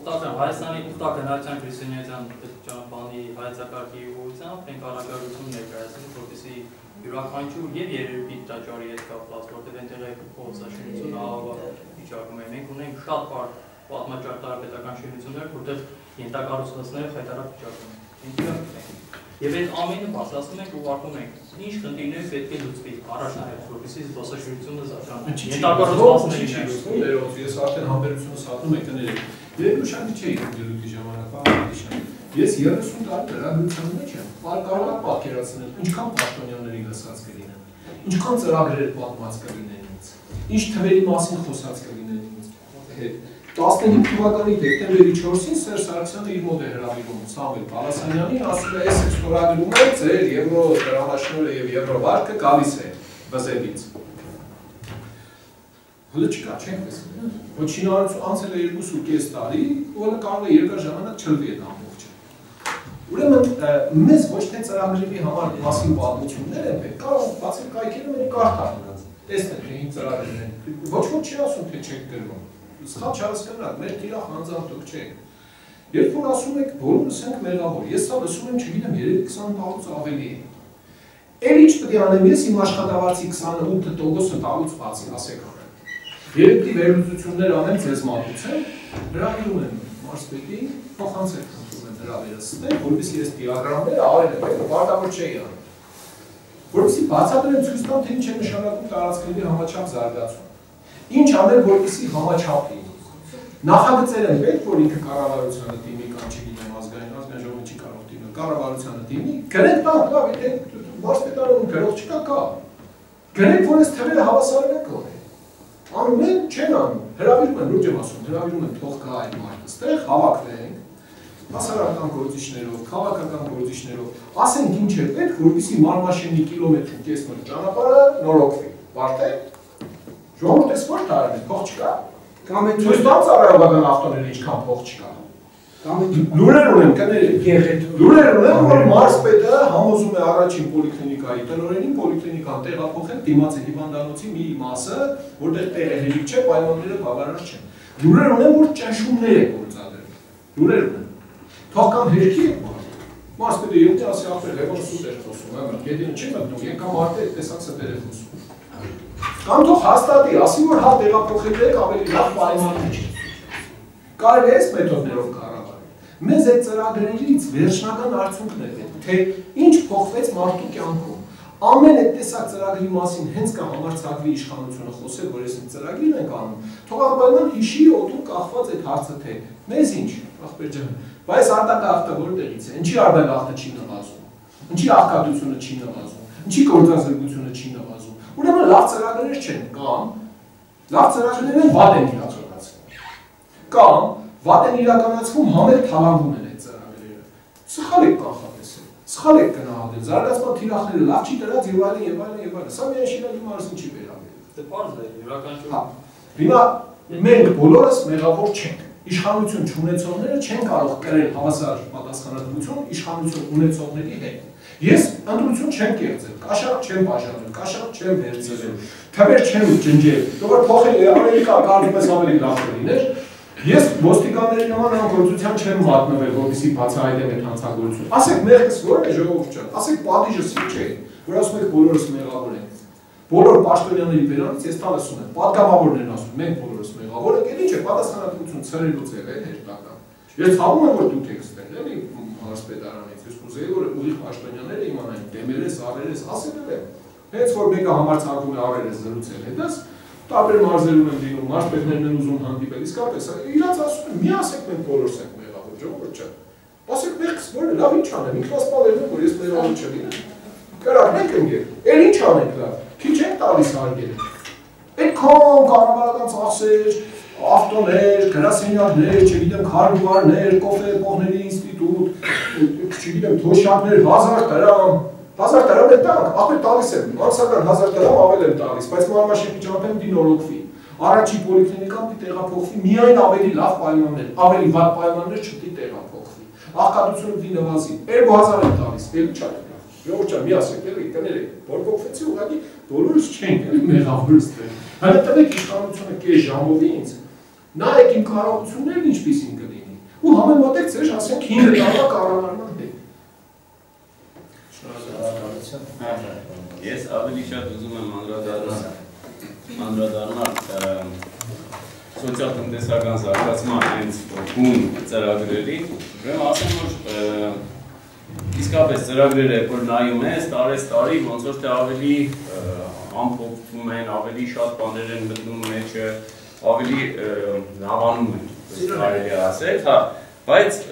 Ուխտական Հայաստանի ուխտակնարության քրիստոնեական ճանապարհի հայեցակարգի ուղղությամբ մենք առաքելություն ներկայացնում, որպեսզի յուրաքանչյուր եւ երրորդ տաճարի հետ կապված, որտեղ այնտեղ է փոխսաշինությունը ահավոր վիճակում է։ Մենք ունենք շատ բար պատմաճարտար պետական շինություններ, որտեղ ենթակառուցվածքները խայտարակ վիճակում են։ Եվ այդ ամենը բացասում ենք ու ուղարկում ենք ինչ խնդիրներ պետք է լուծվի առաջնահերթ, որպեսզի զբոսաշրջությունը զարգանա։ Ենթակառուցվածքների ներողություն, ես արդեն համբերությունը սատնում եք ներեք։ Երբ ուշադրի չէի դելուտի ժամանակ, ահա Ես 30 տարի լրագրության մեջ եմ, կարող եմ պատկերացնել ինչքան պաշտոնյաների լսած կլինեն, ինչքան ծրագրեր պատմած կլինեն ինձ, ինչ թվերի մասին խոսած կլինեն ինձ հետ։ 15 թվականի դեկտեմբերի 4-ին Սերժ Սարգսյանը իր մոտ է հրավիրում Սամվել Պալասանյանին, ասում է, «Այս ստորագրում է ձեր եվրո դրամաշնորհը եւ եվրո վարկը գալիս է բզեվից»։ Հələ չկա, չենք տեսել։ Ոչ շինարարություն անցել է 2.5 տարի, հələ կարող է երկար ժամանակ չլվի այդ ամբողջը։ Ուրեմն մեզ ոչ թե ծրագրերի համար մասին պատմություններ են պետք, կարող բացել կայքերը մենք կարդալ։ Տեսնեք, թե ինչ ծրագրեր են։ Ոչ ոք չի ասում, թե չեք գրում սխալ չհասկանաք, մեր տիրախ անձամբ չեք։ Երբ որ ասում եք բոլորս ենք մեղավոր, ես սա լսում եմ, չգիտեմ, 3-20 տարուց ավելի է։ Էլ ինչ պետք է անեմ ես իմ աշխատավարձի 28%-ը տալուց բացի, ասեք Երբ դի վերլուծություններ անեմ, ձեզ մատուցեմ, հրավիրում եմ մարսպետի, փոխանցեք խնդրում եմ հրավերացնել, որովհետեւ ես դիագրամները արել եմ, պարտավոր չէի անում։ Որովհետեւ բացատրեմ ցույց տամ, թե ինչ է նշանակում տարածքների համաչափ զարգացում Ինչ անել, որպեսի համաչափ լինի։ Նախագծեր են պետք, որ ինքը կառավարությանը դիմի կամ չգիտեմ ազգային ազգային ժողովը չի կարող դիմել, կառավարությանը դիմի, գրեք տանք, լավ, եթե մարզպետարանում գրող չկա, կա։ Գրեք, որ այս թվերը հավասարել են կողե։ Անում են, չեն անում, հրավիրում են, լուրջ եմ ասում, հրավիրում են թող կա այդ մարդը, ստեղ հավաքվենք, հասարակական գործիչներով, քաղաքական գործիչներով, ասենք ինչ է պետք, որպեսի մարմաշենի կիլոմետր ու կես մոտ ճանապարհը նորոգվի։ Բարդ է։ Ժողովուրդ էս որ տարել, փող չկա։ Կամ այդ ցույց տամ ծառայողական ավտոները ինչքան փող չկա։ լուրեր ունեմ կներեք։ Լուրեր ունեմ, որ մարսպետը համոզում է առաջին պոլիկլինիկայի տնօրենին պոլիկլինիկան տեղափոխել դիմացի հիվանդանոցի մի մասը, որտեղ տեղը հերիք չէ, պայմանները բավարար չեն։ Լուրեր ունեմ, որ ճնշումներ է գործադրել։ Լուրեր ունեմ։ Թող կամ հերքի է մարսպետը եթե ասի ապեր հեվոն սուտ է խոսում, հա, գետին չի մտնում, եկա մարդը տեսած ստեր է խոսում։ Կամ թող հաստատի, ասի որ հա տեղափոխել եք ավելի լավ պայմաններ չի։ Կարելի է այս մեթոդներով կառավարել։ Մեզ այդ ծրագրերից վերջնական արդյունքն է թե ինչ փոխվեց մարդու կյանքում։ Ամեն այդ տեսակ ծրագրի մասին հենց կա համարցակվի իշխանությունը խոսել, որ այս ծրագիրն ենք անում, թող անպայման հիշի օդում կախված այդ հարցը թե մեզ ինչ, ախպեր ջան, բայց արտակախտը որտեղից է, ինչի արտակախտը չի նվազում, ինչի աղքատությունը չի նվազում, ինչի գործազրկությունը չի նվազում Ուրեմն լավ ծրագրեր չեն կամ լավ ծրագրերն են վատ են իրականացվում։ Կամ վատ են իրականացվում համեր թալանվում են այդ ծրագրերը։ Սխալ եք կանխատեսել։ Սխալ եք գնահատել։ Զարգացման թիրախները լավ չի դրած եւ այլն եւ այլն եւ այլն։ Սա միայն շինալի մարզին չի վերաբերում։ Դե բարձ է յուրաքանչյուր։ Հա։ Հիմա մենք բոլորս մեղավոր չենք իշխանություն չունեցողները չեն կարող կրել հավասար պատասխանատվություն իշխանություն ունեցողների հետ։ Ես ընդրություն չեմ կեղծել, կաշառ չեմ բաժանել, կաշառ չեմ վերցրել, թվեր չեմ ջնջել, որ փոխել ավելի կարծում ես ավելի լավ կլիներ։ Ես ոստիկանների նման անկորձության չեմ մատնվել, որովհետեւ բացահայտեմ այդ հանցագործությունը։ Ասեք մեղքս որ է ժողովուրդ ջան, ասեք պատիժս ինչ է, որ ասում եք բոլորս մեղավոր ենք։ Բոլոր պաշտոնյաների վերանից ես տալ ասում եմ, պատգամավորներն ասում, մենք բոլորս մեղավոր ենք, էլ ինչ է, պատասխանատվություն ցրելու ձև է հերթական։ Ես ցավում եմ որ դուք եք ստել, էլի հասպետարանից, ես կուզեի որ ուղիղ պաշտոնյաները իմանային, դեմերես, արերես, ասել եմ։ Հենց որ մեկը համարցակում է արերես զրուցել հետս, տարբեր մարզերում են լինում, մարզպետներն են ուզում հանդիպել, իսկապես իրաց ասում են, մի ասեք մենք բոլորս ենք մեղավոր, ժողովուրդ ջան։ Ասեք մենք որ լավ ինչ անեմ, ինքնասպալերն են, որ ես մեղավոր չլինեմ։ Կրակ մենք ընկել։ Էլ ինչ անենք լավ։ Քիչ ենք տալիս հարգել։ Այդքան կառավարական ծախսեր, ավտոներ, գրասենյակներ, չգիտեմ, քարուվարներ, կոֆե պողների ինստիտուտ, չգիտեմ, թոշակներ, 1000 դրամ, 1000 դրամ է տանք, ախր տալիս եմ, ամսական 1000 դրամ ավել եմ տալիս, բայց մանրամասնի ճամփեն դինորոգվի։ Առաջի պոլիկլինիկան պիտի տեղափոխվի միայն ավելի լավ պայմաններ, ավելի վատ պայմաններ չպիտի տեղափոխվի։ Աղքատությունը պիտի նվազի։ 2000 եմ տալիս, էլ չա։ Ժողովուրդ ջան, մի ասեք, էլի կներեք, բորբոքվեցի ուղղակի բոլորս չենք էլի մեղավոր ստեղ։ Հələ տվեք իշխանությունը կես ժամով ինձ։ Նայեք իմ կարողություններն ինչպիսին կլինի։ Ու համեմատեք ձեր, ասենք 5 տարվա կառավարման հետ։ Ես ավելի շատ ուզում եմ անդրադառնալ անդրադառնալ սոցիալ-տնտեսական զարգացման հենց բուն ծրագրերի, ուրեմն ասեմ որ իսկապես ծրագրերը որ նայում ես տարես տարի ոնց որ թե ավելի ամփոփվում են, ավելի շատ բաներ են մտնում մեջը, ավելի լավանում են, կարելի ասել, հա, բայց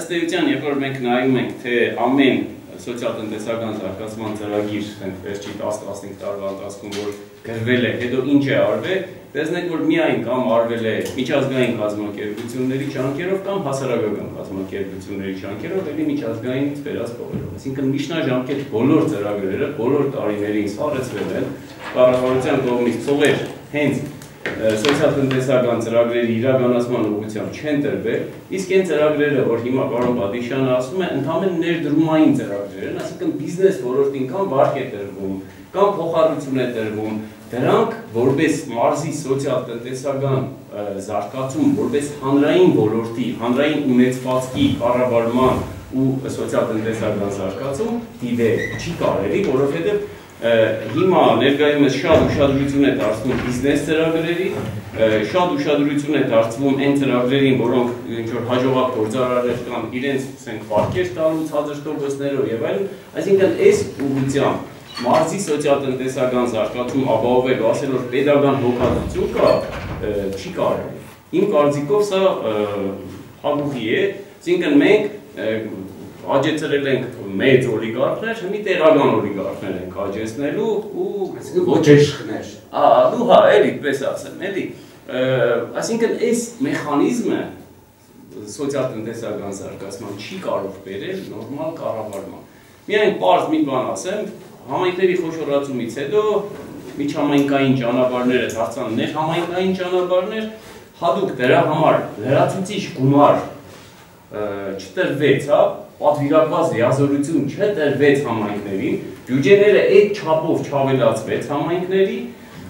ըստ էության երբ որ մենք նայում ենք թե ամեն սոցիալ-տնտեսական զարգացման ծրագիր վերջի 10-15 տարվա ընթացքում որ գրվել է, հետո ինչ է արվել, տեսնենք որ միայն կամ արվել է միջազգային կազմակերպությունների ջանքերով կամ հասարակական կազմակերպությունների ջանքերով, ելի միջազգայինից վերած փողերով։ Այսինքն միջնաժամկետ բոլոր ծրագրերը բոլոր տարիներին սարեցվել են կառավարության կողմից փողեր հենց սոցիալ-տնտեսական ծրագրերի իրականացման ուղղությամբ չեն տրվել, իսկ այն ծրագրերը, որ հիմա պարոն Պատիշյանը ասում է, ընդհանրեն ներդրումային ծրագրեր են, այսինքն բիզնես ոլորտին կամ վարկ է տրվում, կամ փոխառություն է տրվում, դրանք որպես մարզի սոցիալ-տնտեսական զարգացում, որպես հանրային ոլորտի, հանրային ունեցվածքի կառավարման ու սոցիալ-տնտեսական զարգացում դիվեր չի կարելի, որովհետև հիմա ներկայումս շատ ուշադրություն է դարձվում բիզնես ծրագրերի, շատ ուշադրություն է դարձվում այն ծրագրերին, որոնք ինչ որ հաջողակ գործարարներ կան իրենց ասենք վարկեր տալու ցածր տոկոսներով եւ այլն, այսինքն այս ուղղությամբ մարզի սոցիալ-տնտեսական զարգացում ապահովելու, ասել որ pedagogan հոգատություն կա, չի կարելի։ Իմ կարծիքով սա հագուղի է, այսինքն մենք աճեցրել ենք մեծ օլիգարխներ, մի տեղական օլիգարխներ ենք աճեցնելու ու ոչ իշխներ։ Ահա, դու հա, էլի, պես ասեմ, էլի։ Այսինքն այս մեխանիզմը սոցիալ-տնտեսական զարգացման չի կարող բերել նորմալ կառավարման։ Միայն པարզ մի բան ասեմ, համայնքների խոշորացումից հետո միջհամայնքային ճանապարհները դարձան ներհամայնքային ճանապարհներ, հadoop դրա համար լրացուցիչ գումար չտրվեց, հա, պատվիրակված լիազորություն չտրվեց համայնքներին, բյուջեները այդ չափով չավելացվեց համայնքների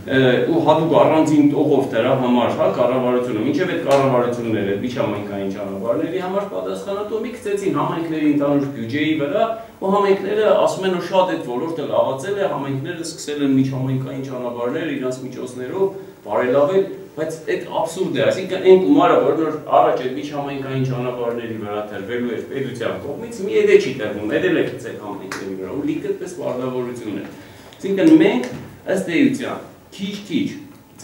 ու հատուկ առանձին տողով դրա համար, հա, կառավարությունը, մինչև այդ կառավարությունները միջհամայնքային ճանապարհների համար պատասխանատու մի գցեցին համայնքների ընդհանուր բյուջեի վրա, ու համայնքները ասում են, որ շատ այդ ոլորտը լավացել է, համայնքները սկսել են միջհամայնքային ճանապարհներ իրանց միջոցներով բարելավել բայց այդ абսուրդ է, այսինքն այն գումարը, որ նոր առաջ այդ միջհամայնքային ճանապարհների վրա տրվելու էր պետության կողմից, մի եդե չի տրվում, եդել է գցել համայնքների վրա, ու լիքը պես վարդավորություն է։ Այսինքն մենք ըստ էության քիչ-քիչ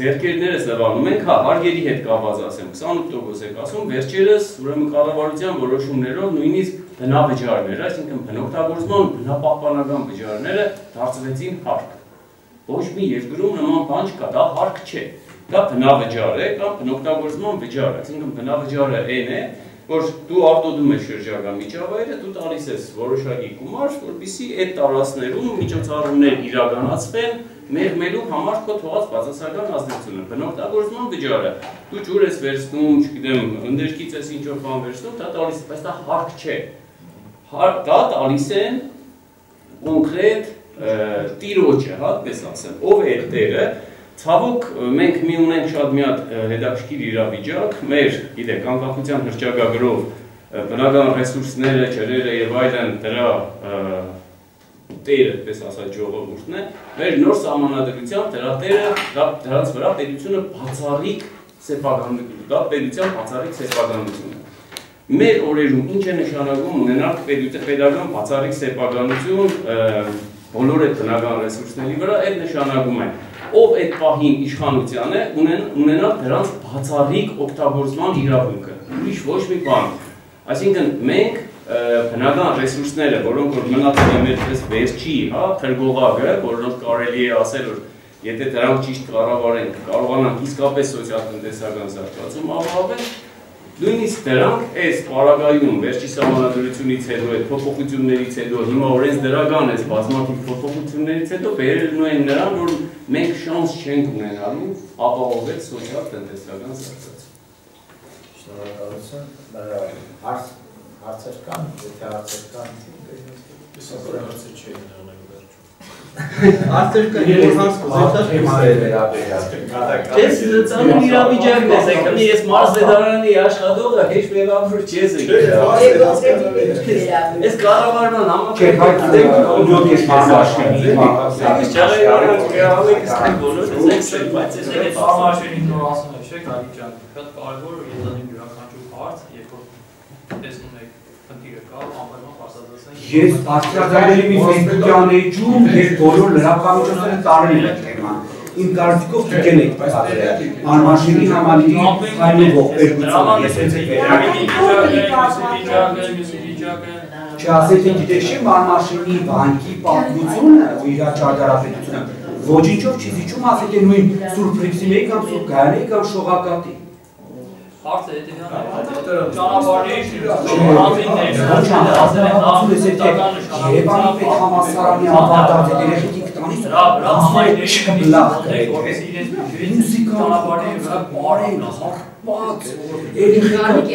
ձերքերներս լավանում ենք, հա, հարգերի հետ կապված ասեմ, 28% եք ասում, վերջերս ուրեմն կառավարության որոշումներով նույնիսկ բնավճարները, այսինքն բնօգտագործման բնապահպանական վճարները դարձվեցին հարկ։ Ոչ մի երկրում նման բան չկա, դա հարկ չէ դա բնավճար է կամ բնօգտագործման վճար, այսինքն բնավճարը այն է, որ դու արտոդում ես շրջակա միջավայրը, դու տալիս ես որոշակի գումար, որպեսզի այդ տարածքներում միջոցառումներ իրականացվեն մեղմելու համար քո թողած բացասական ազդեցությունը։ Բնօգտագործման վճարը դու ջուր ես վերցնում, չգիտեմ, ընդերքից ես ինչ որ բան վերցնում, դա տալիս, բայց դա հարկ չէ։ Դա տալիս են կոնկրետ տիրոջը, հա, պես ասեմ, ով է տերը, Ցավոք մենք մի ունենք շատ մի հատ հետաքրքիր իրավիճակ, մեր, գիտեք, անկախության հրճագագրով բնական ռեսուրսները, ջրերը եւ այլն դրա տերը, պես ասած, ժողովուրդն է, մեր նոր սահմանադրությամբ դրա տերը, դրանց վրա պետությունը բացառիկ սեփականություն, դա պետության բացառիկ սեփականություն է։ Մեր օրերում ինչ է նշանակում ունենալ պետական բացառիկ սեփականություն բոլոր այդ բնական ռեսուրսների վրա, այդ նշանակում է, ով այդ պահին իշխանության է, ունեն, ունենալ դրանց բացառիկ օգտագործման իրավունքը, ուրիշ ոչ մի բան։ Այսինքն մենք բնական ռեսուրսները, որոնք որ մնացել են մեր պես վերջի, հա, փրկողակը, որոնք կարելի է ասել, որ եթե դրանք ճիշտ կառավարենք, կարողանանք իսկապես սոցիալ-տնտեսական զարգացում ապահովել, Նույնիսկ դրանք այս պարագայում վերջի սահմանադրությունից հետո, այդ փոփոխություններից հետո, հիմա օրենսդրական այս բազմաթիվ փոփոխություններից հետո բերելու են նրան, որ մենք շանս չենք ունենալու ապահովել սոցիալ-տնտեսական զարգացում։ Շնորհակալություն։ Հարց հարցեր կան, եթե հարցեր կան, Ես հարցը չի ունենալու վերջում։ Արդյոք կուզեի թեմայի վերաբերյալ։ Ես ծանոթ իրավիճակն ես, եկնի ես մարզեդարանի աշխատողը, հեչ մեղավոր չես եկել։ Ես կառավարման համակարգ դեք օջոտ ես մարմաշինի Ես չաղի օրենք գավեք ստեն բոլոր ես եք բայց ես Ես ամաշինին նոր ասում եմ, չէ՞, Գագիկ ջան, շատ կարևոր յետանի յուրաքանչյուր հարց, երբ որ տեսնում եք խնդիրը կա, անպայման բացատրեցնենք։ Ես եմ իմ ֆեյսբուքյան էջում, ես բոլոր լրատվամիջոցները տարել եմ թեման։ Իմ կարծիքով դուք եք պատրել։ Անմաշինի համալիրի հայնուվող երկուսը ես Չասեք թե գիտեք չի մանմաշինի բանկի պատմությունը ու իր ճարտարապետությունը ոչինչով չի զիջում ասեք նույն Սուրբ Ֆրիքսի կամ Սուրբ Գայանի կամ Շողակատի Հարցը հետևյալն է, ճանապարհի Երևանի պետ համասարանի ավարտած է երեխեքի կտանից համայնքի չկմլախ կրեք մուսիկա ճանապարհի վրա բարեն հարպած երեխեքը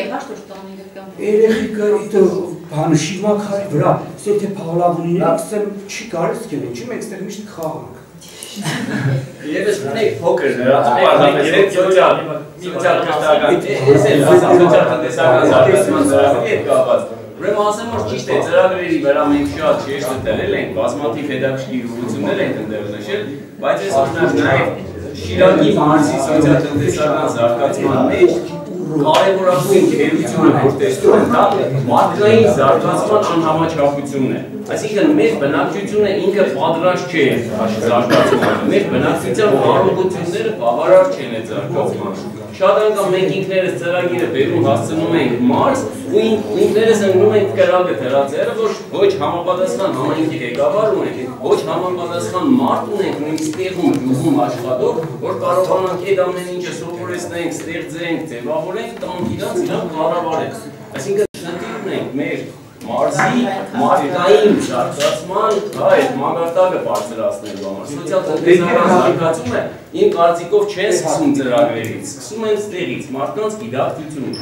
երեխեքը իտը բան շիվակարի վրա սե թե փաղլավունիներ ասեմ չի կարես կենեն չի մենք ստեղ միշտ խաղանք Եվս ունեք փոքր Ուրեմն ասեմ որ ճիշտ է ծրագրերի վրա մենք շատ շեշտը դրել ենք բազմաթիվ հետաքրքիր ուղղություններ ենք ընդդեմ նշել բայց ես օրինակ նաև Շիրակի մարզի սոցիալ-տնտեսական զարգացման մեջ կարևորագույն գերությունը որ տեսնում եմ դա մարդկային զարգացման անհամաչափությունն է այսինքն մեր բնակչությունը ինքը պատրաստ չէ զարգացման մեր բնակչության կարողությունները բավարար չեն այդ զարգացման շատ անգամ մենք ինքներս ծրագիրը բերում հասցնում ենք մարզ ու ինքներս ընկնում ենք կրակը դրածերը որ ոչ համապատասխան համայնքի ղեկավար ունենք ոչ համապատասխան մարդ ունենք նույնիսկ տեղում գյուղում աշխատող որ կարողանանք այդ ամեն ինչը սովորեցնենք ստեղծենք ձևավորենք տանք իրանց իրանք կառավարեն այսինքն շնորհիվ ենք մեր մարզի մարդկային զարգացման այդ մագարտակը բարձրացնելու համար սոցիալ-տնտեսական զարգացումը իմ կարծիքով չեն սկսում ծրագրերից, սկսում են ստեղից մարդկանց գիտակցությունից,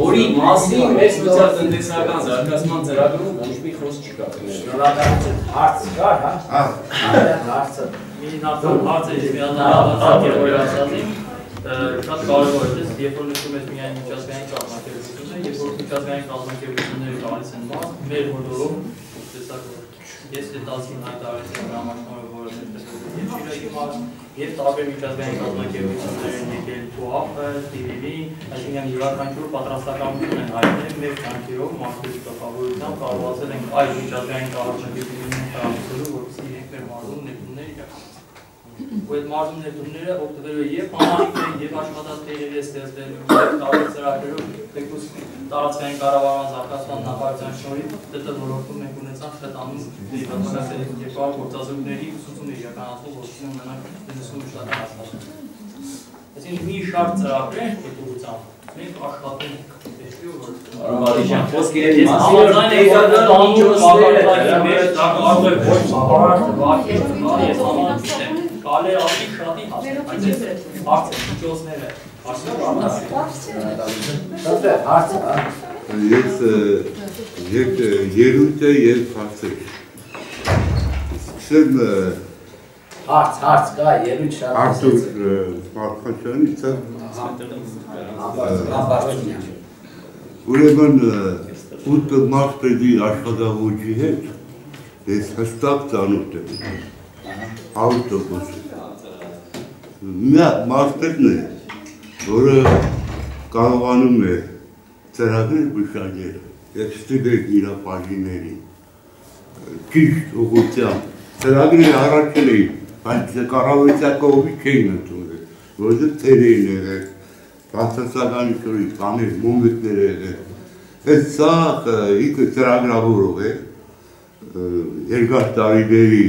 որի մասին մեր սոցիալ-տնտեսական զարգացման ծրագրում ոչ մի խոսք չկա կներել։ Շնորհակալություն։ Հարց կա, հա։ Հարցը։ Մի նախորդ հարցը ես միանալավացակ եմ որ ասացին, շատ կարևոր է, երբ որ նշում ես միայն միջազգային կազմակերպությունը, երբ որ միջազգային կազմակերպությունները գալիս են մեր հորդորով տեսակ որ ես դե 19 տարեկան հրամանշնորհը որը դեպս Շիրակի մարզ եւ տարբեր միջազգային կազմակերպություններ են եկել ԹՈԱՊ-ը, TVV, այսինքն յուրաքանչյուր պատրաստականություն են հայտնել մեր կյանքերով մարդու գլխավորությամբ կարողացել ենք այլ միջազգային կազմակերպություններ հրամայելու, որպեսզի իրենք մեր մարզում ու այդ մարզում ներդրումները օգտվելու եւ համայնքների եւ աշխատատեղերի ստեղծելու եւ տարբեր ծրագրերով թեկուզ տարածքային կառավարման զարգացման նախարարության շնորհիվ ՏՏ ոլորտում մենք ունեցանք հետանում դիվանացել երկու գործազուրկների ուսուցում իրականացնում որպեսզի ունենանք 90 շտական աշխատանք։ Այսինքն մի շարք ծրագրեր այդ ուղղությամբ մենք աշխատում ենք Արմարիջան, խոսքերի մասին տեղական միջոցները մեր կարող է ոչ բավարար վարքի ես համաձայն կարելի է ավելի շատի հարցը միջոցները Ես եկ երույթը եւ հարցը։ Սկսեմ հարց, հարց կա, երույթ շատ։ Արտուր Մարկաշյանից Ուրեմն ուտ մարտերի աշխատավոճի հետ ես հստակ ծանոթ եմ։ Ավտոբուս։ Նա մարտերն է, որը կարողանում է ծրագրեր մշակել եւ ստիպել իր բաժիներին ճիշտ ուղղությամբ ծրագրի առաջել էի, բայց կառավարության կողմից չէին ընդունել, որը ծերեին եղել, բացասական ինչ-որ բաներ, մոմենտներ եղել։ Այս սա ինքը ծրագրավորող է, երկար տարիների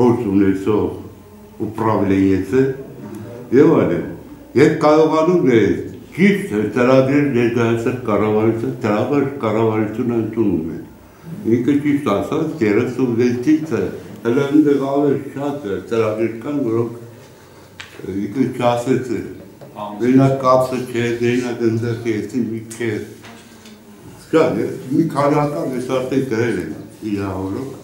փորձ ունեցող ուպրավլենիեցը եւ այլն։ Եվ կարողանում է ճիշտ ծրագրեր ներկայացնել կառավարությունը, դրաբար կառավարությունը ընդունում է։ Ինքը ճիշտ ասած 36-ից հələ ընդեղ ավելի շատ ծրագրեր կան, որոնք ինքը չասեց Վերնակ կապսը չէ, վերնակ ընդեղ էսի մի չէ։ Շատ մի քանի անգամ ես արդեն գրել եմ իրավորок։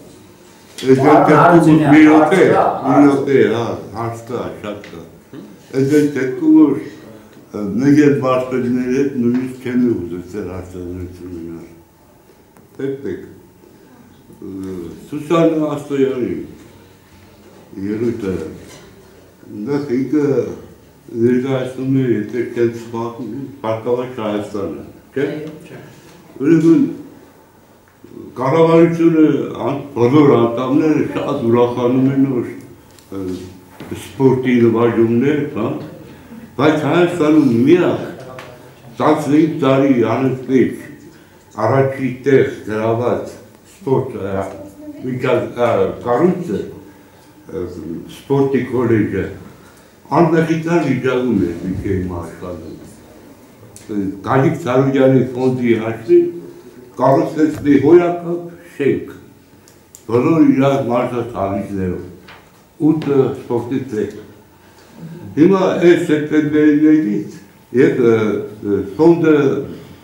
Այս դեպքում մի րոպե, մի րոպե, հա, հարց կա, շատ կա։ Այս դեպքում որ բարձրների հետ նույնիսկ չեմ ուզեցել հարցազրույցը ունենալ։ Պետք Սուսան Աստոյանի երույթը նախ ինքը ներկայացնում է եթե չեն սպատում պարկավաճ Հայաստանը, չէ՞։ Ուրեմն կառավարությունը բոլոր անդամները շատ ուրախանում են որ սպորտի նվաճումներ, հա, բայց Հայաստանում միակ 15 տարի անընդմեջ առաջի տեղ գրաված սպորտ կառույցը սպորտի կոլեջը անմեղիկան վիճակում է միջև աշխարհում։ Գալիկ Սարուջյանի ֆոնդի հաշվին կառուցեցնի հոյակապ շենք։ Բոլոր իրար մարզաթաղիչներով։ 8 սպորտի տրեք։ Հիմա այս սեպտեմբերներից եւ ֆոնդը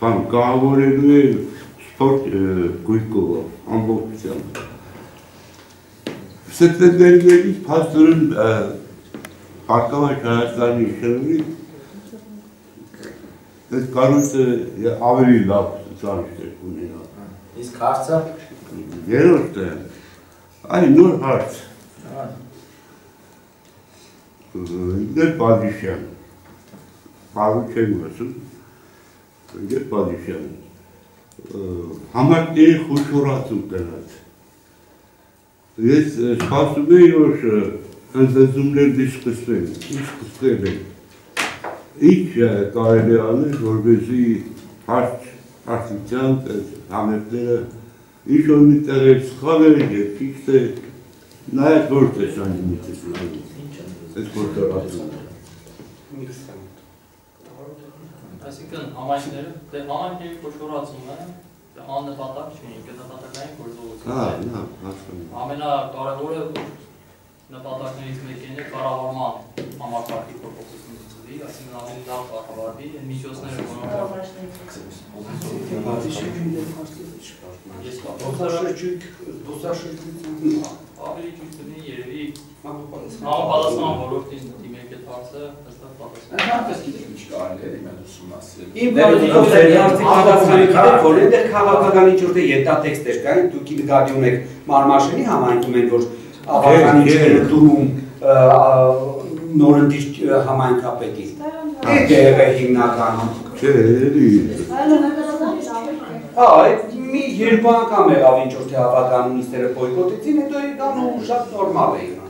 բան կառավարելու է սպորտ գույքով ամբողջությամբ։ Սեպտեմբերներից փաստորեն Հարկավայր Հայաստանի շնորհի այդ կառույցը ավելի լավ ունենա։ Իսկ հարցը երրորդը այ նոր հարց։ Դեր Պադիշյան։ Պարու չեմ ասում։ Դեր Պադիշյան։ Համակների խոշորացում տնած։ Ես սպասում եի, որ ընդզումներ դի սկսվեն, ինչ սկսվել են։ Ինչ կարելի անել, որպեսի հարց հարցությամբ համերգները ինչ որ մի տեղ է սխալել եւ ճիշտ է նայած որ տեսանի մի տեսանի։ Այս գործարացումը։ Այսինքն համայնքները, դե համայնքների խոշորացումը աննպատակ չի, նպատակային գործողություն։ Հա, հա, Ամենակարևորը նպատակներից մեկին է կառավարման համակարգի փոփոխություն ծրի, այսինքն ավելի լավ կառավարվի այն միջոցները, որոնք ավելի ճիշտ լինի երևի համապատասխան ոլորտին դիմեք այդ հարցը հստակ պատասխան։ Հատկապես գիտեք ինչ կարելի է իմ ուսումնասիրել։ Իմ կարծիքով դեռ արդյունքների գիտեք, որ այնտեղ քաղաքական ինչ-որ դե յետատեքստեր կային, դուք նկատի ունեք Մարմաշենի համայնքում են, որ ավականիչները դուրում նորընտիր համայնքապետի։ Դեր է հիմնականում։ Չէ, էլի։ այդ մի երկու անգամ եղավ ինչ որ թե ավական նիստերը բոյկոտեցին, հետո եկան ու շատ նորմալ էին։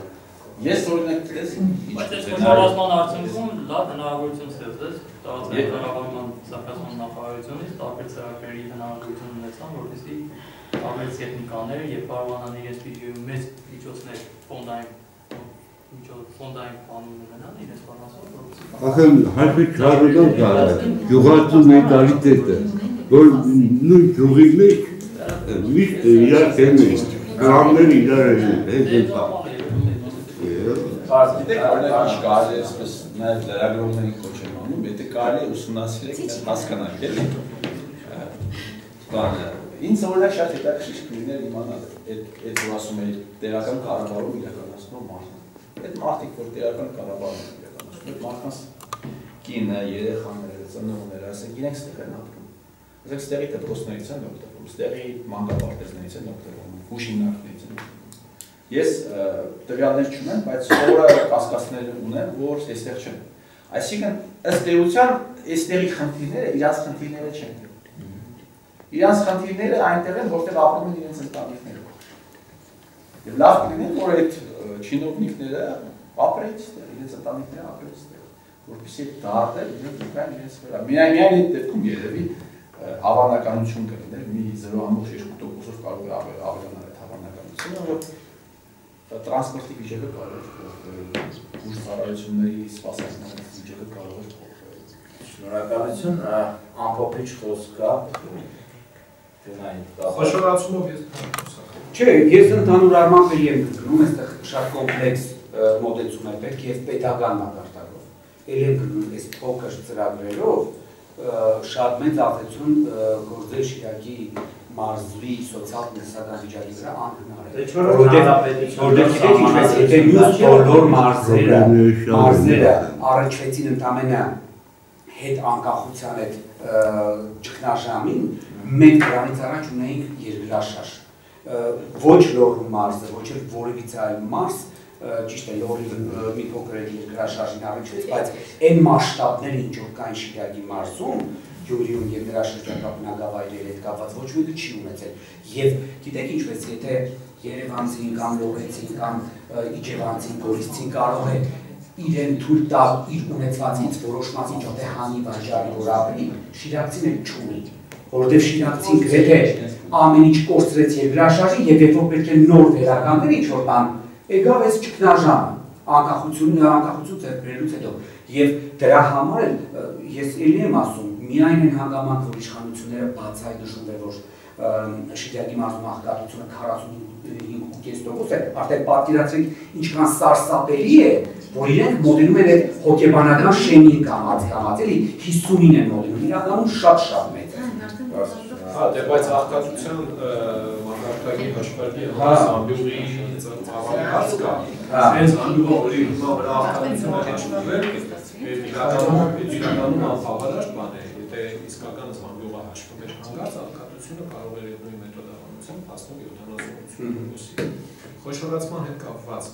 Ես օրինակ դες խոշորացման արդյունքում լավ հնարավորություն ստեղծեց տարածքային կառավարման զարգացման նախարարությունից տարբեր ծրագրերի հնարավորություն ունեցան, որպեսզի տարբեր տեխնիկաներ եւ կարողանան իրենց միջոցներ ֆոնդային միջոց ֆոնդային բանում ունենան իրենց բանասով որպեսզի Ախր հաշվի չառնալ կա գյուղացու մենտալիտետը, որ նույն գյուղի մեջ միշտ իրար դեմ են, կրամներ իրար հետ են։ Գիտեք, օրինակ ինչ կարելի է այսպես նաև լրագրողների կոչեմ անում, եթե կարելի է ուսումնասիրեք, հասկանալ, էլի։ Բանը Ինձ օրինակ շատ հետաքրքիր կլիներ իմանալ այդ այդ որ ասում է տեղական կառավարում իրականացնող մարդը։ Այդ մարդիկ, որ տեղական կառավարում իրականացնում, այդ մարդկանց կինը, երեխաները, ծնողները, ասենք իրենք ստեղ են ապրում։ Ասենք ստեղի դպրոցներից են օգտվում, ստեղի մանկապարտեզներից են օգտվում, հուշինարներից են Ես տվյալներ չունեմ, բայց որը կասկածներ ունեմ, որ այստեղ չեն։ Այսինքն ըստ էության այստեղի խնդիրները իրաց խնդիրները չեն Իրանց խնդիրները այնտեղ են, որտեղ ապրում են իրենց ընտանիքները։ Եվ լավ կլիներ, որ այդ չինովնիկները ապրեից դեր, իրենց ընտանիքները ապրեից դեր, որպեսզի դարձել իրենց ուկրաին իրենց վրա։ Միայն միայն այդ դեպքում երևի հավանականություն կլիներ մի 0.2%-ով կարող է ավելանալ այդ հավանականությունը, որ տրանսպորտի վիճակը կարող է փոխվել, ուժ ծառայությունների սպասարկման վիճակը կարող է փոխվել։ Շնորհակալություն, ամփոփիչ խոսք կա։ Խոշորացումով ես Չէ, ես ընդհանուր առմամբ եմ գնում, այստեղ շատ կոմպլեքս մոտեցում է պետք եւ պետական մակարդակով։ Էլ եմ գնում այս փոքր ծրագրերով շատ մեծ ազդեցություն գործել Շիրակի մարզվի սոցիալ-տնտեսական վիճակի վրա անհնար է։ Որովհետեւ գիտեք ինչպես եթե մյուս բոլոր մարզերը մարզերը առաջվեցին ընդամենը հետ անկախության այդ ճգնաժամին, մենք դրանից առաջ ունեինք երկրաշարժ ոչ լոռու մարզը, ոչ էլ որևիցե այլ մարզ, ճիշտ է լոռի մի փոքր էլ երկրաշարժին առաջվեց, բայց այն մասշտաբները, ինչ որ կային Շիրակի մարզում, Գյումրիում եւ նրա շրջակա բնակավայրերի հետ կապված ոչ մեկը չի ունեցել։ Եւ գիտեք ինչպես, եթե Երևանցին կամ Լոռեցին կամ Իջևանցին, Գորիսցին կարող է իրեն թույլ տալ իր ունեցվածից որոշված ինչ որ հանի վաճառի որ ապրի, Շիրակցին էլ չունի որովհետև Շիրակցին գրեթե ամեն ինչ կորցրեց երկրաշարժին եւ երբ որ պետք է նոր վերականգնել ինչ որ բան, եկավ այս ճգնաժամը, անկախությունն անկախություն ձեռք բերելուց հետո եւ դրա համար էլ ես ելի եմ ասում, միայն այն հանգամանք որ իշխանությունները բացահայտում է որ Շիրակի մարզում աղքատությունը 45.5% է, արդեն պատկերացրեք ինչքան սարսափելի է, որ իրենք մոտենում են այդ հոգեբանական շեմին կամ հացկամած, էլի 50-ին են մոտենում, իրականում շատ-շատ մեծ է։ Հա, դե բայց աղքատության մակարդակի հաշվարկի համար ամբյուղի ծավալի հարց կա։ Հենց ամբյուղը, որի հիմա վրա աղքատությունը է, իրականում իրականում անբավարար բան է, եթե իսկական ամբյուղը հաշվում էր հանգած, աղքատությունը կարող էր նույն մեթոդականությամբ հասնել 70-80%-ի։ Խոշորացման հետ կապված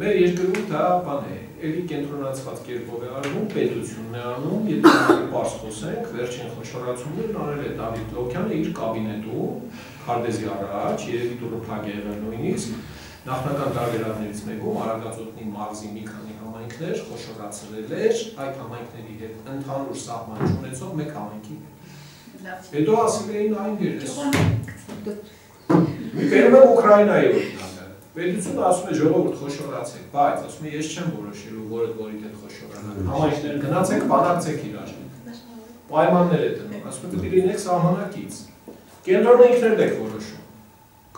մեր երկրում դա բան է, էլի կենտրոնացված կերպով է արվում, պետությունն է անում, եթե մենք պարզ խոսենք, վերջին խոշորացումներն արել է Դավիթ Լոքյանը իր կաբինետում, Քարդեզի առաջ, երևի դուրը փակ է եղել նույնիսկ, նախնական տարբերակներից մեկում Արագածոտնի մարզի մի քանի համայնքներ խոշորացրել էր այդ համայնքների հետ ընդհանուր սահման ունեցող մեկ համայնքի հետ։ Հետո ասել էին այն գերես։ Բերում եմ Ուկրաինայի օրինակ Պետությունը ասում է ժողովուրդ խոշորացեք, բայց ասում է ես չեմ որոշելու, որը որի հետ խոշորանալ։ Համայնքները գնացեք, բանակցեք իրար։ Պայմաններ է դնում, ասում է է լինեք սահմանակից։ Կենտրոնը ինքներդ եք որոշում։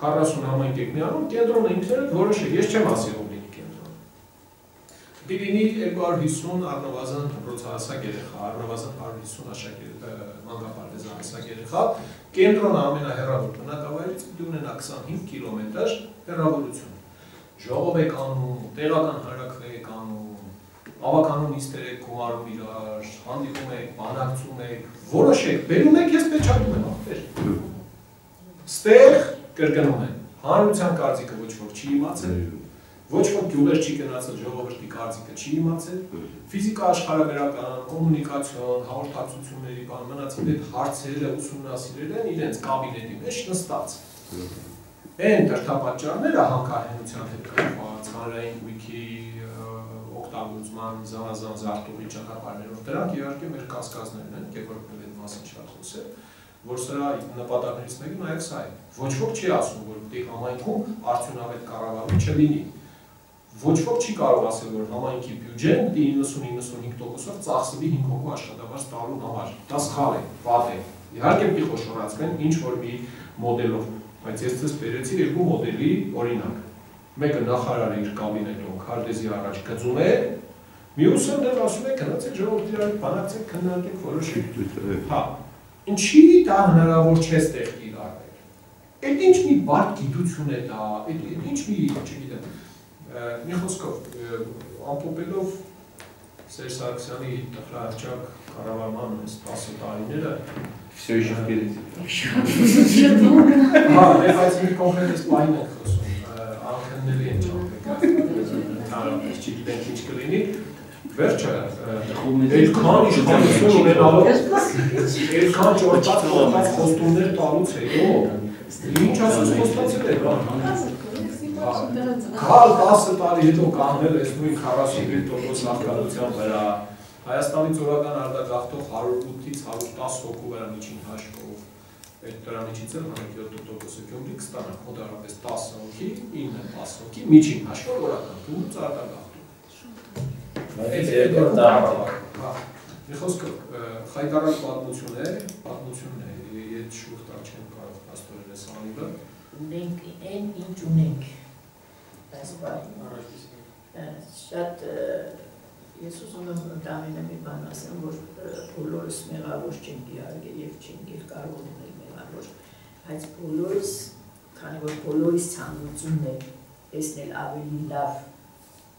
40 համայնք եք միանում, կենտրոնը ինքներդ որոշեք, ես չեմ ասի ով լինի կենտրոնը։ լինի 250 առնվազն դպրոցահասակ երեխա, առնվազն 150 աշակերտ մանկապարտեզահասակ երեխա, կենտրոնը ամենահեռավոր բնակավայրից պիտի ունենա 25 կիլոմետր հեռավորություն։ Ժողով եք անում, տեղական հարակվ եք անում, ավականում նիստեր եք գումարում իրար, հանդիպում եք, բանակցում եք, որոշեք, բերում եք, ես պեչատում եմ ախպեր։ Ստեղ կրկնում եմ, հանրության կարծիքը ոչ ոք չի իմացել, ոչ ոք գյուղեր չի գնացել ժողովրդի կարծիքը չի իմացել, ֆիզիկա աշխարհագրական, կոմունիկացիոն, հաղորդակցությունների բան մնացել այդ հարցերը ուսումնասիրել են իրենց կաբինետի մեջ նստած։ Այն դրդապատճառները հանքահենության հետ կապված, հանրային գույքի օգտագործման զանազան զարտուղի ճանապարհներով դրանք իհարկե մեր կասկածներն են, երբ որ այդ մասին շատ խոսել, որ սրա նպատակներից մեկը նաև սա է։ Ոչ ոք չի ասում, որ դե համայնքում արդյունավետ կառավարում չլինի, ոչ ոք չի կարող ասել, որ համայնքի բյուջեն դի 90-95%-ով ծախսվի 5 հոգու աշխատավարձ տալու համար։ Դա սխալ է, վատ է։ Իհարկե մի խոշորացկեն ինչ որ մի մոդելով, բայց ես ցես բերեցի երկու մոդելի օրինակ։ Մեկը նախարարը իր կաբինետում քարտեզի առաջ գծում է, մյուսը դեռ ասում է գնացեք ժողովրդի հետ բանակցեք, քննարկեք, որոշեք։ Հա։ Ինչի դա հնարավոր չէ ստեղծի արվել։ Այդ ինչ մի բարդ գիտություն է դա, այդ ինչ մի, չգիտեմ, մի խոսքով ամփոփելով Սերժ Սարգսյանի տխրահարճակ կառավարման այս 10 տարիները Всё еще впереди. Հա, բայց մի կոնկրետ սպայն ենք խոսում, անքննելի են ճամփեքը, ընդհանրապես չգիտենք ինչ կլինի, վերջը այդքան իշխանություն ունենալով այդքան ճորտած խոստումներ տալուց հետո ինչ ասած խոստացել է բան Գալ 10 տարի հետո կանգնել այս նույն 45% նախկայության վրա Հայաստանի ծորական արտագաղթող 108-ից 110 հոգու վրա միջին հաշվով այդ դրանիցից էլ 97%-ը Գյումրի կստանա մոտավորապես 10 հոգի, 9-10 հոգի միջին հաշվով օրական դուրս արտագաղթում։ Այդ երկրորդ տարածք։ Հա։ Մի խոսքը խայտարակ պատմություն է, պատմությունն է, եթե շուտ չեմ կարող աստորեն այս անիվը։ Ունենք այն ինչ ունենք։ Այս բանը շատ ես ուզում եմ ընդամենը մի բան ասեմ, որ բոլորս մեղավոր չենք իհարկե եւ չենք էլ կարող ունել մեղավոր, բայց բոլորս, քանի որ բոլորիս ցանկությունն է տեսնել ավելի լավ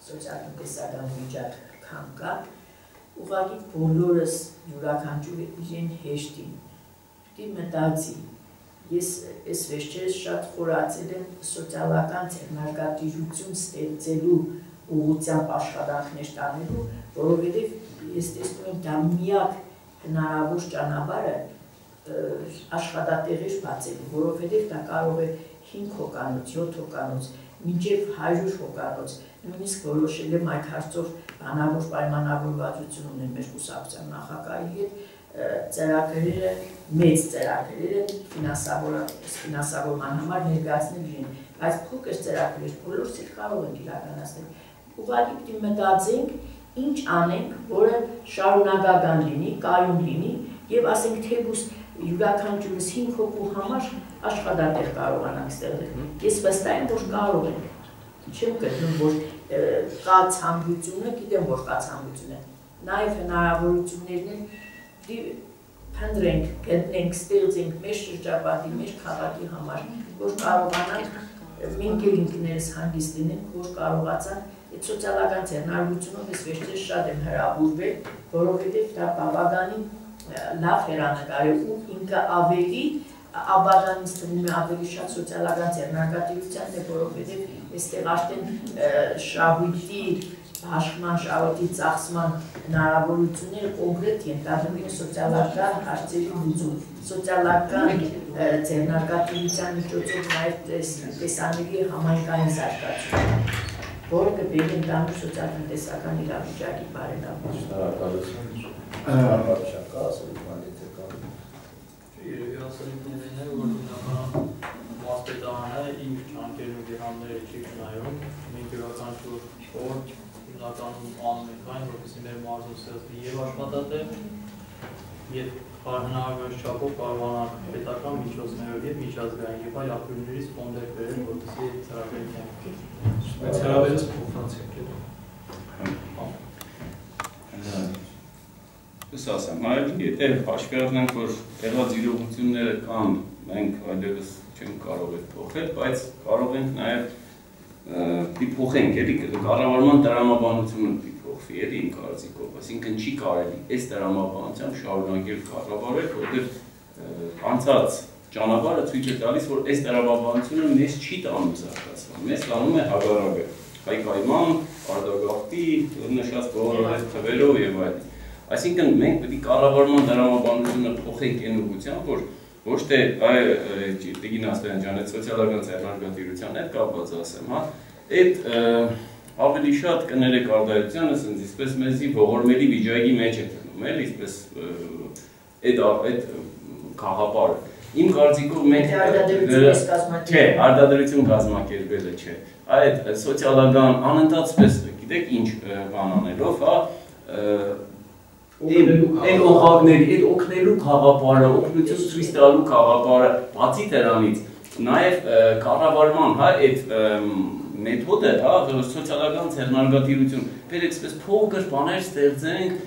սոցիալ-տնտեսական վիճակ, քան կա, ուղղակի բոլորս յուրաքանչյուր իրեն հեշտին պիտի մտածի ես այս վերջերս շատ խորացել եմ սոցիալական ցերնարգատիրություն ստեղծելու ուղղությամբ աշխատանքներ տանելու, որովհետև ես տեսնում եմ դա միակ հնարավոր ճանապարհը աշխատատեղեր բացելու, որովհետև դա կարող է 5 հոկանոց, 7 հոկանոց, մինչև 100 հոկանոց, նույնիսկ որոշել եմ այդ հարցով բանավոր պայմանավորվածություն ունեն մեր կուսակցության նախագահի հետ, ծրագրերը, մեծ ծրագրերը ֆինանսավոր ֆինանսավորման համար ներկայացնել իրեն, բայց փոքր ծրագրեր բոլորս էլ կարող են իրականացնել ուղղակի պիտի մտածենք ինչ անենք, որը շարունակական լինի, կայուն լինի եւ ասենք թեբուս յուրաքանչյուրս 5 հոգու համար աշխատատեղ կարողանանք ստեղծել։ Ես վստահ եմ, որ կարող ենք։ Չեմ գտնում, որ կա ցանկությունը, գիտեմ, որ կա ցանկությունը։ Նաեւ հնարավորություններն են փնտրենք, գտնենք, ստեղծենք մեր շրջապատի, մեր քաղաքի համար, որ կարողանանք մինքեր ինքներս հանգիստ լինենք, որ կարողացանք այդ սոցիալական ձեռնարկությունով ես վերջերս շատ եմ հրավուրվել, որովհետև դա բավականին լավ հերանեկար է ու ինքը ավելի աբադանից թվում է ավելի շատ սոցիալական ձեռնարկատիրությանն է, որովհետև այստեղ արդեն շահույթի հաշման շահույթի ծախսման հնարավորությունները կոնկրետ ենթադրում են սոցիալական հարցերի լուծում, սոցիալական ձեռնարկատիրության միջոցով նաև տեսանելի համայնքային զարգացում որը կբերի ընդհանուր սոցիալ-տնտեսական իրավիճակի բարելավման։ Շնորհակալություն։ Շնորհակալություն կա ասել բան եթե կա։ Երևի ասելիքն է, որ բնական մարզպետարանը իր ճանկերն ու գերանները չի նայում, մենք յուրաքանչյուր օր հիմնականում անում ենք մարզը ստեղծվի եւ աշխատատեղ եւ հնարավոր չափով կարողանանք պետական միջոցներով եւ միջազգային եւ այլ ակտիվներից ֆոնդեր բերել, որպեսզի ծրագրերը կյանքի Բայց հրավերս փոխանցեք հետո։ Ես ասեմ, հայրիկ, եթե հաշվի առնենք, որ եղած իրողությունները կան, մենք այլևս չենք կարող այդ փոխել, բայց կարող ենք նաև պիտի փոխենք, էլի, կառավարման տրամաբանությունը պիտի փոխվի, էլի իմ կարծիքով, այսինքն չի կարելի այս տրամաբանությամբ շարունակել կառավարել, որովհետև անցած ճանապարհը ցույց է տալիս, որ այս տրամաբանությունը մեզ չի տանում զարգացման, մեզ տանում է հագարակը։ Հայկայման, արդագաղթի, նշած բոլոր այս թվերով եւ այլն։ Այսինքն մենք պետք է կառավարման տրամաբանությունը փոխենք այն ուղղությամբ, որ ոչ թե այ Տիգին Աստայան ջան, այդ սոցիալական ձեռնարկատիրության հետ կապված ասեմ, հա, այդ ավելի շատ կներեք արդայությանը, ասենց իսպես մեզի ողորմելի վիճակի մեջ է դնում, էլի, իսպես այդ այդ խաղապարը Իմ կարծիքով մենք Չէ, արդադրություն կազմակերպելը չէ։ Այդ սոցիալական անընդհատպես, գիտեք, ինչ բան անելով, հա, այն օղակների, այդ օգնելու խաղապարը, օգնություն ցույց տալու խաղապարը, բացի դրանից, նաև կառավարման, հա, այդ մեթոդը, հա, սոցիալական ցերնարգատիրություն, բերեք այսպես փոքր բաներ ստեղծենք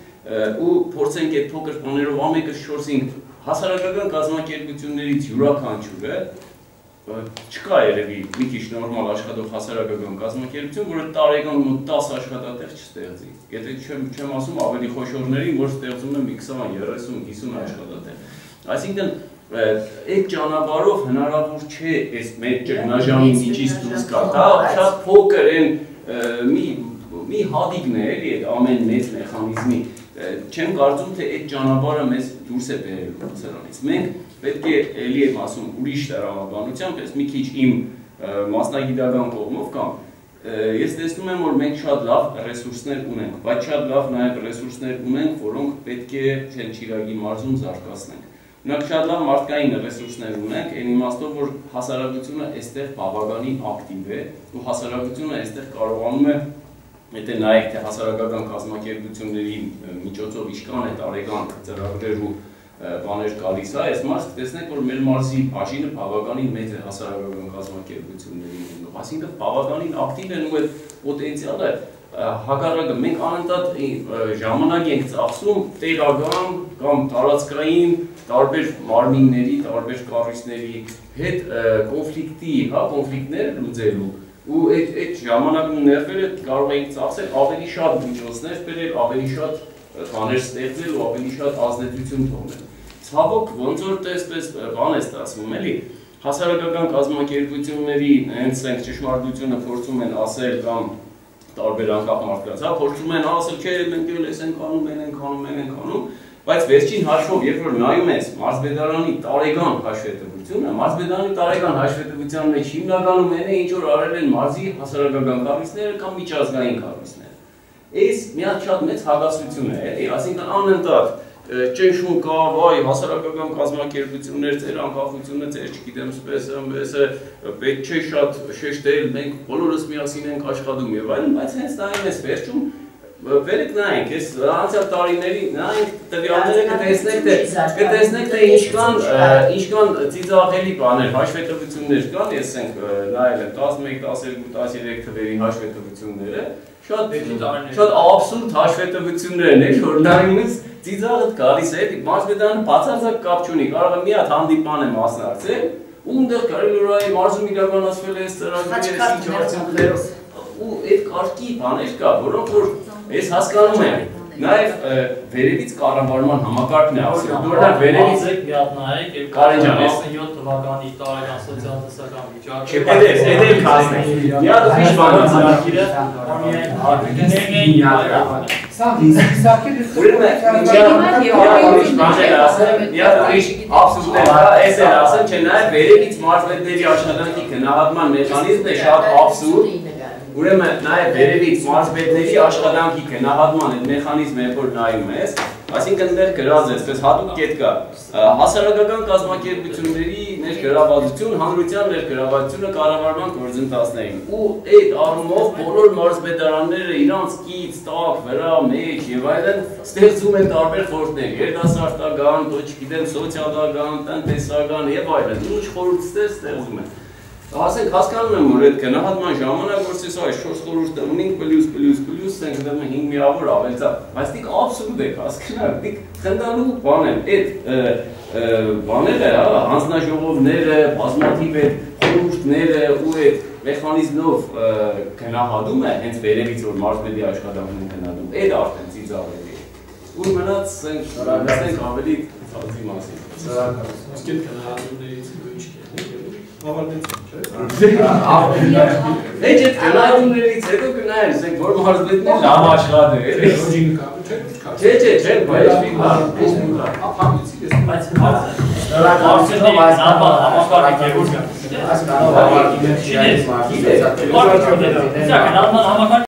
ու փորձենք այդ փոքր բաներով ամեկը շորսինք հասարակական կազմակերպություններից յուրաքանչյուրը չկա երևի մի քիչ նորմալ աշխատող հասարակական կազմակերպություն, որը տարեկան մոտ 10 աշխատատեղ չստեղծի։ Եթե չեմ չեմ ասում ավելի խոշորներին, որ ստեղծում են մի 20, 30, 50 աշխատատեղ։ Այսինքն այդ ճանապարհով հնարավոր չէ այս մեր ճգնաժամի միջից դուրս գալ։ Դա շատ փոքր են մի մի հադիգն է էլի այդ ամեն մեծ մեխանիզմի չեմ կարծում թե այդ ճանապարհը մեզ դուրս է բերելու սրանից։ Մենք պետք է ելի եմ ասում ուրիշ տրամաբանությամբ, ես մի քիչ իմ մասնագիտական կողմով կամ ես տեսնում եմ, որ մենք շատ լավ ռեսուրսներ ունենք, բայց շատ լավ նաև ռեսուրսներ ունենք, որոնք պետք է Չելչիրագի մարզում զարգացնենք։ Ունենք շատ լավ մարդկային ռեսուրսներ ունենք, այն իմաստով, որ հասարակությունը այստեղ բավականին ակտիվ է ու հասարակությունը այստեղ կարողանում է եթե նայեք թե հասարակական կազմակերպությունների միջոցով իշքան է տարեկան ծրագրեր ու բաներ գալիս է, այս մարզ կտեսնեք, որ մեր մարզի բաժինը բավականին մեծ է հասարակական կազմակերպությունների ներնով, այսինքն բավականին ակտիվ են ու այդ պոտենցիալը հակառակը մենք անընդհատ ժամանակ ենք ծախսում տեղական կամ տարածքային տարբեր մարմինների, տարբեր կառույցների հետ կոնֆլիկտի, հա, կոնֆլիկտներ լուծելու ու այդ այդ ժամանակն ու ներվերը կարող էինք ծախսել ավելի շատ միջոցներ բերել, ավելի շատ բաներ ստեղծել ու ավելի շատ ազդեցություն թողնել։ Ցավոք ոնց որ տեսպես բան է ստացվում, էլի հասարակական կազմակերպությունների հենց այդ ճշմարտությունը փորձում են ասել կամ տարբեր անկախ մարդկանց, հա, փորձում են ասել, չէ, մենք էլ էս ենք անում, են ենք անում, են ենք անում, բայց վերջին հաշվով, երբ որ նայում ես մարզբեդարանի տարեկան հաշվետվությունը, մարզբեդարանի տարեկան հաշվետվության մեջ հիմնականում են ինչ որ արել են մարզի հասարակական կառույցները կամ միջազգային կառույցները։ Այս մի հատ շատ մեծ հագասություն է, էլի, այսինքն անընդհատ ճնշում կա, վայ, հասարակական կազմակերպություններ, ձեր անկախությունը, ձեր չգիտեմ, սպես ամենը պետք չէ շատ շեշտել, մենք բոլորս միասին ենք աշխատում եւ այլն, բայց հենց դա այնպես վերջում Վերեք նայենք, այս անցյալ տարիների նայենք տվյալները կտեսնեք թե կտեսնեք թե ինչքան ինչքան ծիծաղելի բաներ, հաշվետվություններ կան, ես ենք նայել եմ 11, 12, 13 թվերի հաշվետվությունները, շատ շատ աբսուրդ հաշվետվություններ են, ես ծիծաղդ գալիս է, մարզպետարանը բացարձակ կապ չունի, կարող է մի հատ հանդիպան է մասնակցել, ու որ այ մարզում իրականացվել է ծրագրերը, ինչ արդյունքներով ու այդ կարգի բաներ կա, որոնք որ Ես հասկանում եմ, նաև վերևից կառավարման համակարգն է ասում։ Դուրնա վերևից եք միատնայեք 2017 թվականի տարեկան սոցիալ-տնտեսական վիճակը։ Չէ, դե, դե քասնեք։ Միած ինչ բան ասարկիրը, ամեն արդյունքներն միատրան։ Սա իսկի ուրեմն միած բան է ասել, միած ուրիշ աբսուրդ է, էս է ասել, չէ, նաև վերևից մարզվետների աշխատանքի գնահատման մեխանիզմն է շատ աբսուրդ Ուրեմն նաև վերևից մարզպետների աշխատանքի գնահատման այդ մեխանիզմը երբ որ նայում ես, այսինքն դեռ գրած է, այսպես հատուկ կետ կա, հասարակական կազմակերպությունների ներգրավվածություն, հանրության ներգրավվածությունը կառավարման գործընթացներին։ Ու այդ առումով բոլոր մարզպետարանները իրանց կից, տակ, վրա, մեջ եւ այլն ստեղծում են տարբեր խորհուրդներ, երիտասարդական, ոչ գիտեմ, սոցիալական, տնտեսական եւ այլն։ Ինչ խորհուրդներ ստեղծում են ասենք հասկանում եմ որ այդ գնահատման ժամանակ որ ցես այս 4 խորհուրդը ունենք պլյուս պլյուս պլյուս ենք դեռ 5 միավոր ավելցա բայց դիք աբսուրդ է հասկանա դիք խնդալու բան են այդ բաները հա հանձնաժողովները բազմաթիվ այդ խորհուրդները ու այդ մեխանիզմով գնահատում է հենց վերևից որ մարզպետի աշխատանքն են գնահատում այդ արդեն ծիծաղելի է ու մնաց ենք ավելի ցածի մասին Շնորհակալ։ Իսկ այդ գնահատումներից ավարտեցին, չէ՞։ Էջ այդ գնահատումներից հետո կնայեն, ասենք որ մարզպետն լավ աշխատել է, չէ։ Չէ, չէ, չէ, բայց մի բան, մի բան։ Ապամիցի ես Բայց Շնորհակալություն այս համակարգի գերուժը։ Այս կարող է Գիտես, գիտես, գիտես, գիտես, գիտես, գիտես, գիտես, գիտես,